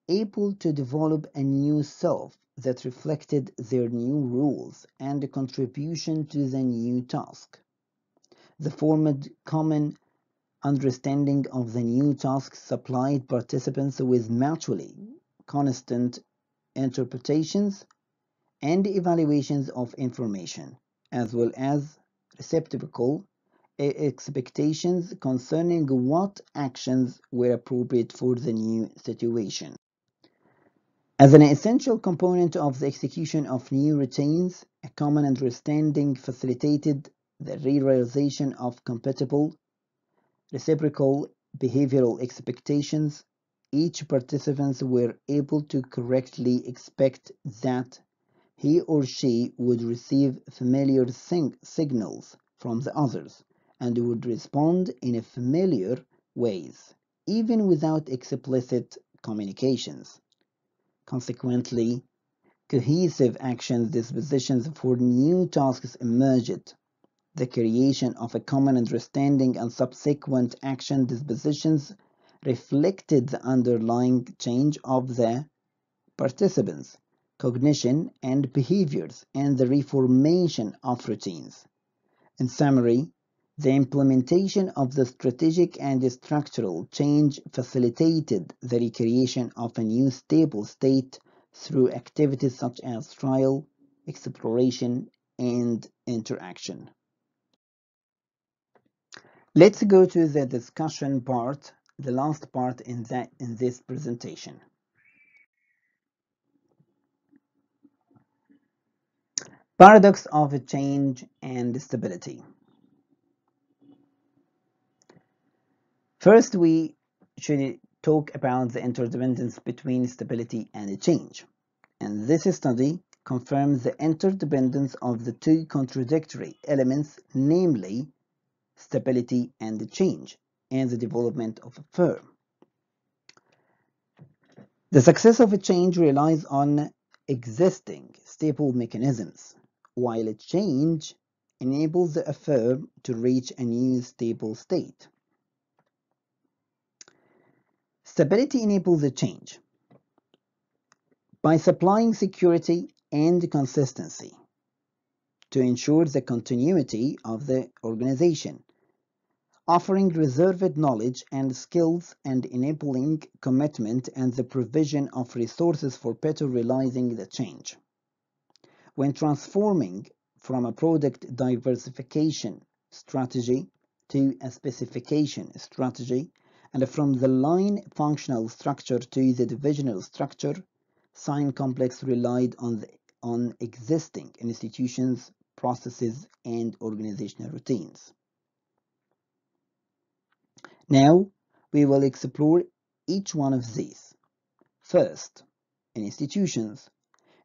able to develop a new self that reflected their new rules and a contribution to the new task. The formed common understanding of the new task supplied participants with mutually consistent interpretations and evaluations of information, as well as reciprocal expectations concerning what actions were appropriate for the new situation. As an essential component of the execution of new routines, a common understanding facilitated the realization of compatible, reciprocal behavioral expectations. Each participants were able to correctly expect that he or she would receive familiar signals from the others and would respond in a familiar ways, even without explicit communications. Consequently, cohesive action dispositions for new tasks emerged. The creation of a common understanding and subsequent action dispositions reflected the underlying change of the participants, cognition and behaviors, and the reformation of routines. In summary, the implementation of the strategic and structural change facilitated the recreation of a new stable state through activities such as trial, exploration, and interaction. Let's go to the discussion part, the last part in, that, in this presentation. Paradox of change and stability. First, we should talk about the interdependence between stability and change. And this study confirms the interdependence of the two contradictory elements, namely stability and change, and the development of a firm. The success of a change relies on existing stable mechanisms, while a change enables the firm to reach a new stable state. Stability enables a change by supplying security and consistency to ensure the continuity of the organization, offering reserved knowledge and skills and enabling commitment and the provision of resources for better realizing the change. When transforming from a product diversification strategy to a specification strategy, and from the line functional structure to the divisional structure, Sign Complex relied on, the, on existing institutions, processes, and organizational routines. Now, we will explore each one of these. First, in institutions.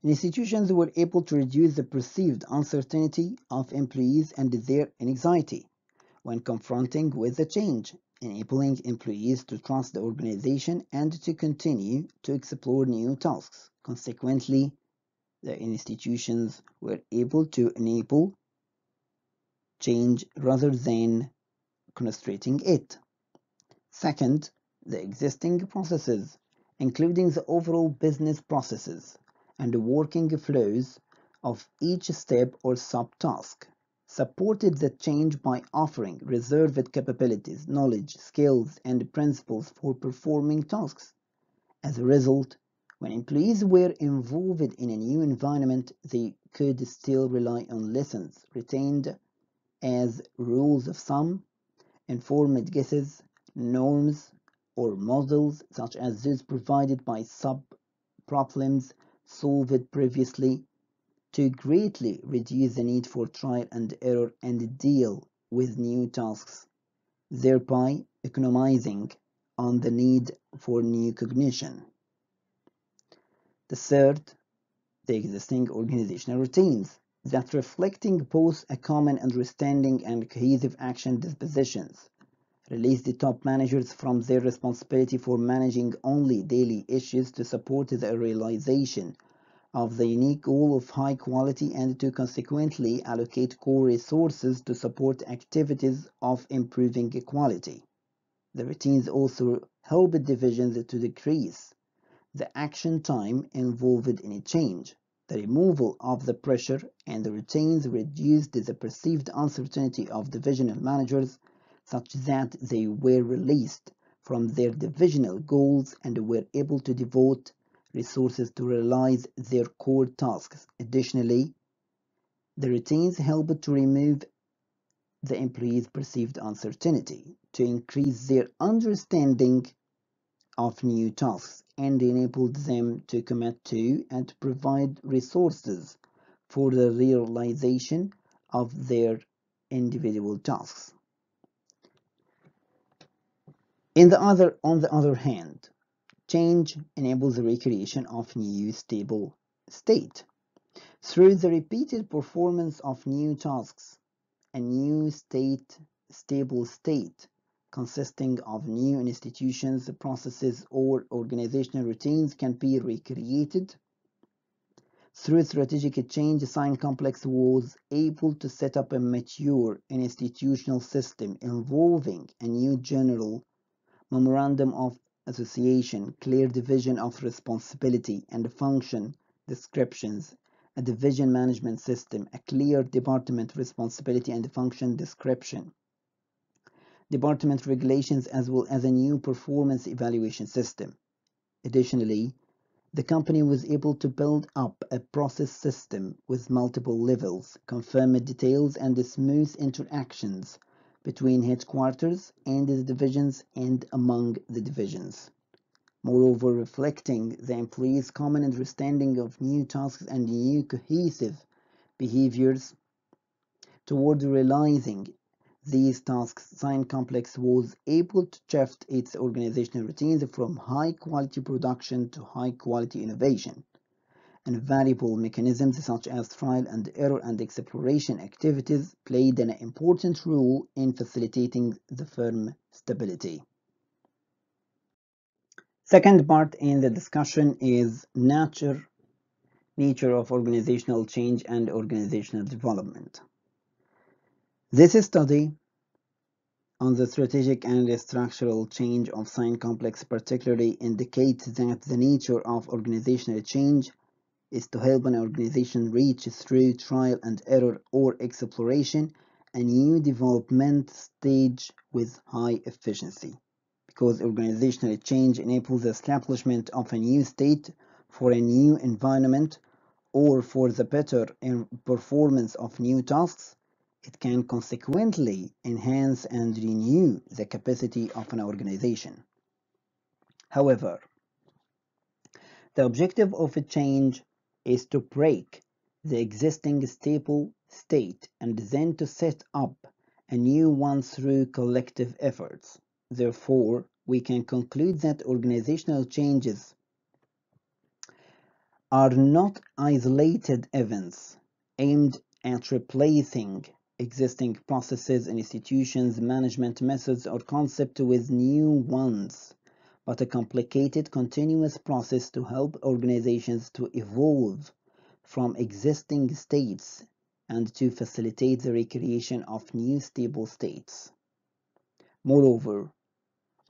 Institutions were able to reduce the perceived uncertainty of employees and their anxiety when confronting with the change enabling employees to trust the organization and to continue to explore new tasks. Consequently, the institutions were able to enable change rather than constraining it. Second, the existing processes, including the overall business processes and the working flows of each step or subtask, supported the change by offering reserved capabilities, knowledge, skills, and principles for performing tasks. As a result, when employees were involved in a new environment, they could still rely on lessons retained as rules of thumb, informed guesses, norms, or models such as those provided by sub-problems solved previously to greatly reduce the need for trial and error and deal with new tasks, thereby economizing on the need for new cognition. The third, the existing organizational routines that reflecting both a common understanding and cohesive action dispositions release the top managers from their responsibility for managing only daily issues to support the realization of the unique goal of high quality and to consequently allocate core resources to support activities of improving quality. The routines also help divisions to decrease the action time involved in a change, The removal of the pressure and the routines reduced the perceived uncertainty of divisional managers such that they were released from their divisional goals and were able to devote resources to realize their core tasks. Additionally, the routines helped to remove the employees' perceived uncertainty, to increase their understanding of new tasks, and enabled them to commit to and provide resources for the realization of their individual tasks. In the other, on the other hand, change enables the recreation of new stable state. Through the repeated performance of new tasks, a new state, stable state, consisting of new institutions, processes, or organizational routines can be recreated. Through strategic change, Sign Complex was able to set up a mature institutional system involving a new general memorandum of association, clear division of responsibility and function descriptions, a division management system, a clear department responsibility and function description, department regulations, as well as a new performance evaluation system. Additionally, the company was able to build up a process system with multiple levels, confirmed details, and smooth interactions between headquarters and the divisions and among the divisions. Moreover, reflecting the employees' common understanding of new tasks and new cohesive behaviors toward realizing these tasks, Sign Complex was able to shift its organizational routines from high quality production to high quality innovation and valuable mechanisms such as trial and error and exploration activities played an important role in facilitating the firm stability. Second part in the discussion is nature, nature of organizational change and organizational development. This study on the strategic and structural change of Sign Complex particularly indicates that the nature of organizational change is to help an organization reach through trial and error or exploration a new development stage with high efficiency. Because organizational change enables the establishment of a new state for a new environment or for the better performance of new tasks, it can consequently enhance and renew the capacity of an organization. However, the objective of a change is to break the existing stable state and then to set up a new one through collective efforts. Therefore, we can conclude that organizational changes are not isolated events aimed at replacing existing processes, institutions, management methods, or concepts with new ones but a complicated continuous process to help organizations to evolve from existing states and to facilitate the recreation of new stable states. Moreover,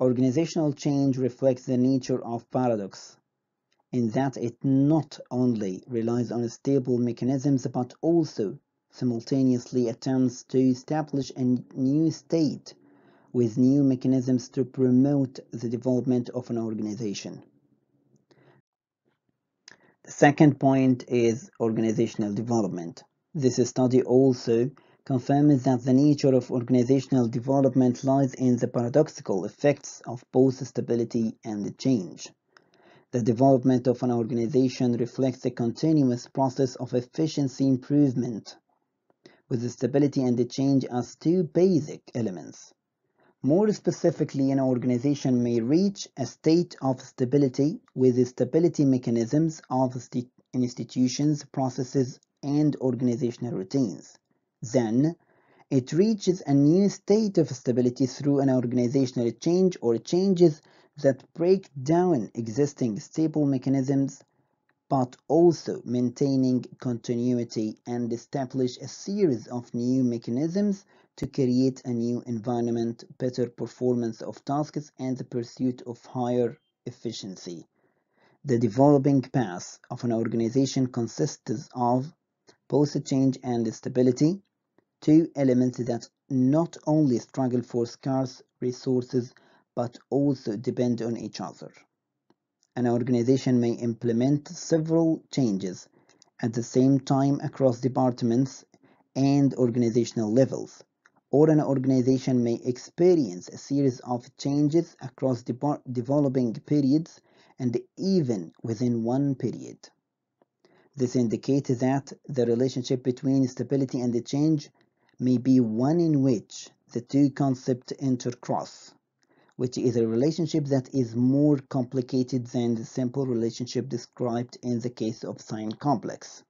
organizational change reflects the nature of paradox in that it not only relies on stable mechanisms but also simultaneously attempts to establish a new state with new mechanisms to promote the development of an organization. The second point is organizational development. This study also confirms that the nature of organizational development lies in the paradoxical effects of both stability and change. The development of an organization reflects a continuous process of efficiency improvement, with stability and the change as two basic elements. More specifically, an organization may reach a state of stability with the stability mechanisms of institutions, processes, and organizational routines. Then, it reaches a new state of stability through an organizational change or changes that break down existing stable mechanisms but also maintaining continuity and establish a series of new mechanisms to create a new environment, better performance of tasks, and the pursuit of higher efficiency. The developing path of an organization consists of both change and stability, two elements that not only struggle for scarce resources but also depend on each other. An organization may implement several changes at the same time across departments and organizational levels, or an organization may experience a series of changes across developing periods and even within one period. This indicates that the relationship between stability and the change may be one in which the two concepts intercross, which is a relationship that is more complicated than the simple relationship described in the case of Sign Complex.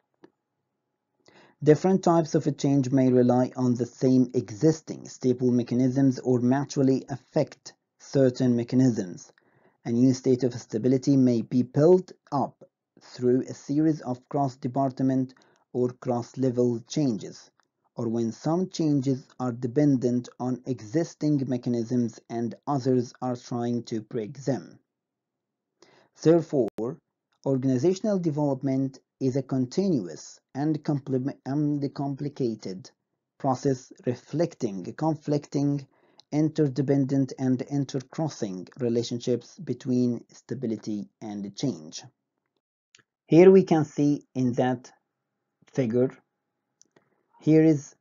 Different types of a change may rely on the same existing stable mechanisms or mutually affect certain mechanisms. A new state of stability may be built up through a series of cross-department or cross-level changes, or when some changes are dependent on existing mechanisms and others are trying to break them. Therefore, organizational development is a continuous and, complicated process reflecting conflicting, interdependent and intercrossing relationships between stability and change. Here we can see in that figure, here is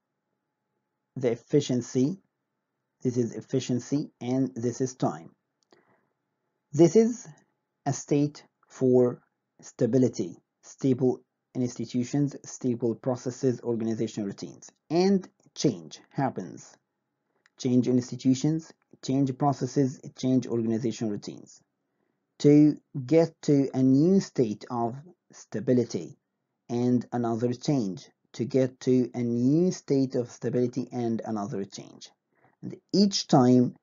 the efficiency, this is efficiency and this is time. This is a state for stability, stable institutions, stable processes, organizational routines, and change happens. Change institutions, change processes, change organizational routines. To get to a new state of stability and another change, to get to a new state of stability and another change. And each time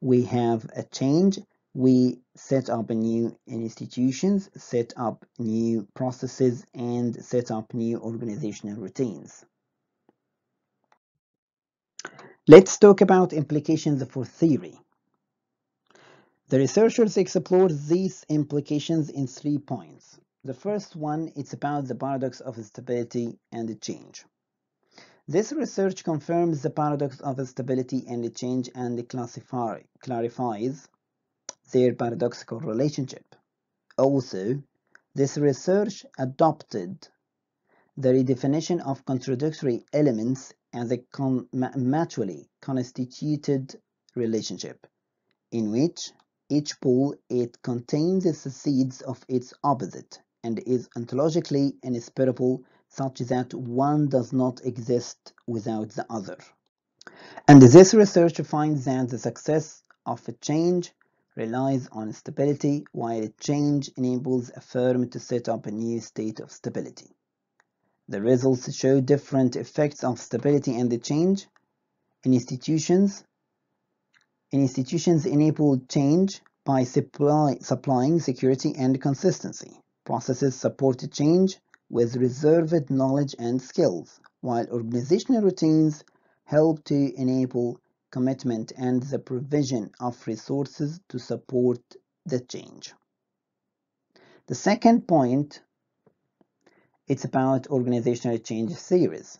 we have a change, we set up new institutions, set up new processes, and set up new organizational routines. Let's talk about implications for theory. The researchers explored these implications in three points. The first one is about the paradox of stability and change. This research confirms the paradox of stability and change and clarifies their paradoxical relationship. Also, this research adopted the redefinition of contradictory elements as a con mutually constituted relationship, in which each pole it contains the seeds of its opposite and is ontologically inseparable such that one does not exist without the other. And this research finds that the success of a change relies on stability, while change enables a firm to set up a new state of stability. The results show different effects of stability and the change. In institutions, in institutions enable change by supply, supplying security and consistency. Processes support change with reserved knowledge and skills, while organizational routines help to enable commitment and the provision of resources to support the change. The second point, it's about organizational change theories.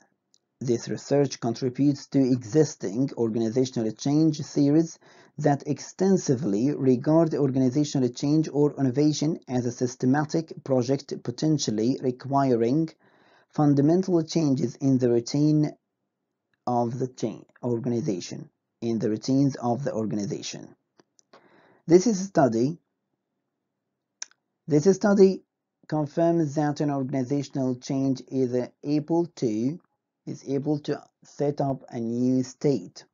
This research contributes to existing organizational change theories that extensively regard organizational change or innovation as a systematic project potentially requiring fundamental changes in the routine of the organization in the routines of the organization. This is a study this study confirms that an organizational change is able to is able to set up a new state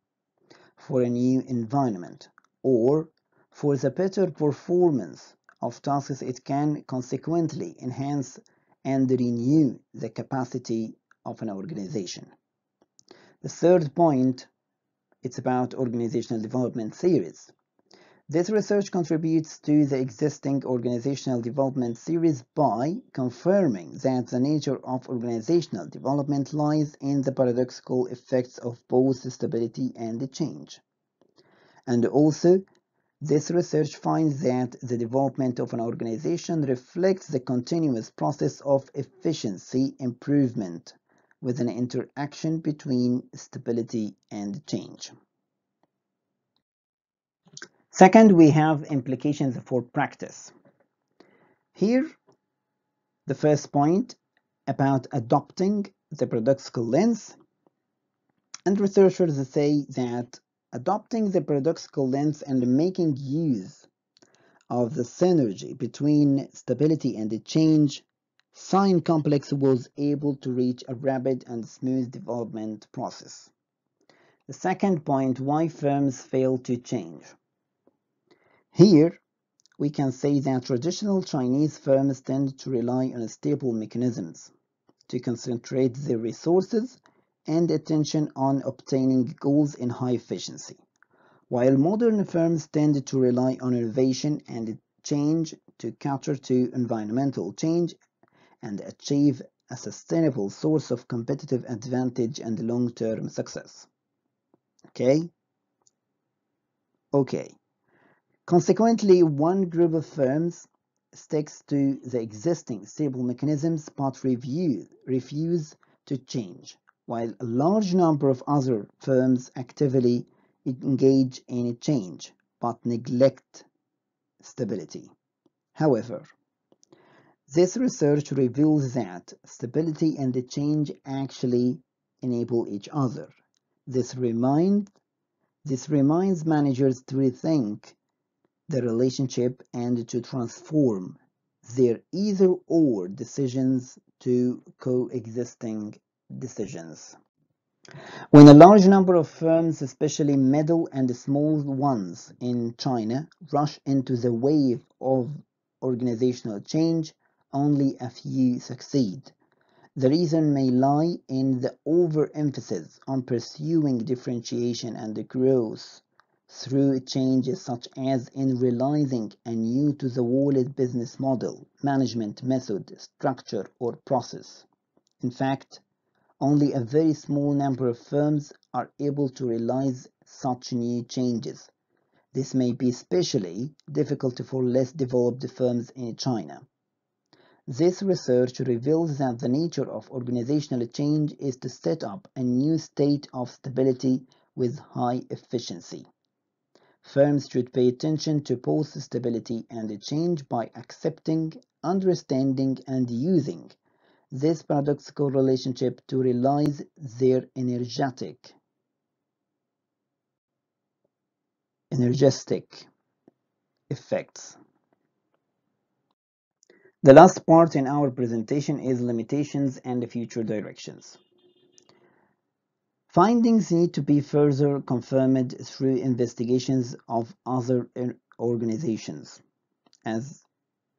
for a new environment or for the better performance of tasks it can consequently enhance and renew the capacity of an organization. The third point it's about organizational development theories. This research contributes to the existing organizational development theories by confirming that the nature of organizational development lies in the paradoxical effects of both stability and change, and also This research finds that the development of an organization reflects the continuous process of efficiency improvement with an interaction between stability and change. Second, we have implications for practice. Here, the first point about adopting the paradoxical lens. And researchers say that adopting the paradoxical lens and making use of the synergy between stability and change, Sign Complex was able to reach a rapid and smooth development process. The second point, why firms fail to change. Here, we can say that traditional Chinese firms tend to rely on stable mechanisms to concentrate their resources and attention on obtaining goals in high efficiency, while modern firms tend to rely on innovation and change to cater to environmental change and achieve a sustainable source of competitive advantage and long-term success. Okay? Okay. Consequently, one group of firms sticks to the existing stable mechanisms but review, refuse to change, while a large number of other firms actively engage in change but neglect stability. However, this research reveals that stability and the change actually enable each other. This, remind, this reminds managers to rethink the relationship and to transform their either or decisions to coexisting decisions. When a large number of firms, especially middle and small ones in China, rush into the wave of organizational change, only a few succeed. The reason may lie in the overemphasis on pursuing differentiation and growth through changes such as in realizing a new to the world business model, management method, structure, or process. In fact, only a very small number of firms are able to realize such new changes. This may be especially difficult for less developed firms in China. This research reveals that the nature of organizational change is to set up a new state of stability with high efficiency. Firms should pay attention to both stability and change by accepting, understanding, and using this paradoxical relationship to realize their energetic, energetic effects. The last part in our presentation is limitations and future directions. Findings need to be further confirmed through investigations of other organizations, as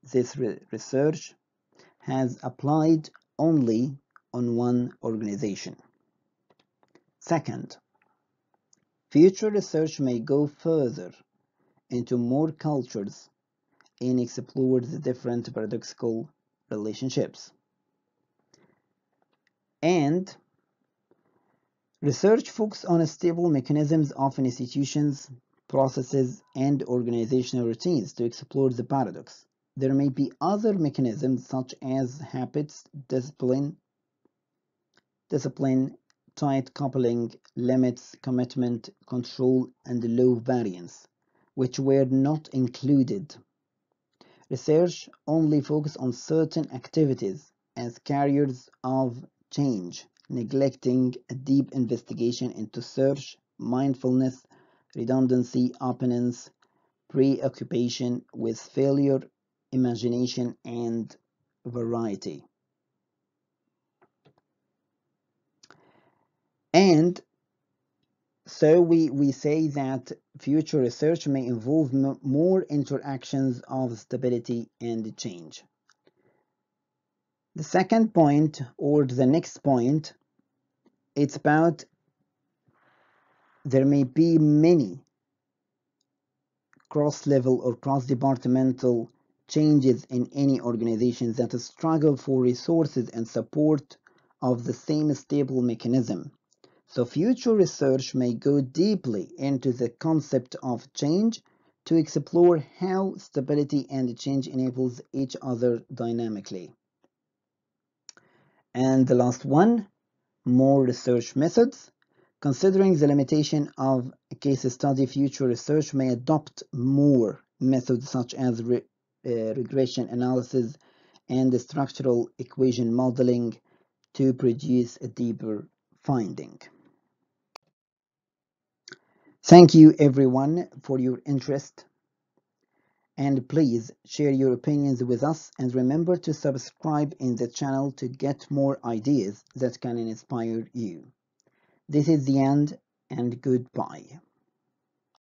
this re research has applied only on one organization. Second, future research may go further into more cultures and explore the different paradoxical relationships. And Research focuses on stable mechanisms of institutions, processes, and organizational routines to explore the paradox. There may be other mechanisms such as habits, discipline, discipline, tight coupling, limits, commitment, control, and low variance, which were not included. Research only focuses on certain activities as carriers of change neglecting a deep investigation into search, mindfulness, redundancy, openness, preoccupation with failure, imagination, and variety. And so we, we say that future research may involve more interactions of stability and change. The second point, or the next point, it's about there may be many cross-level or cross-departmental changes in any organization that struggle for resources and support of the same stable mechanism. So future research may go deeply into the concept of change to explore how stability and change enables each other dynamically. And the last one, more research methods. Considering the limitation of a case study, future research may adopt more methods such as re uh, regression analysis and structural equation modeling to produce a deeper finding. Thank you everyone for your interest and please share your opinions with us and remember to subscribe in the channel to get more ideas that can inspire you. This is the end and goodbye.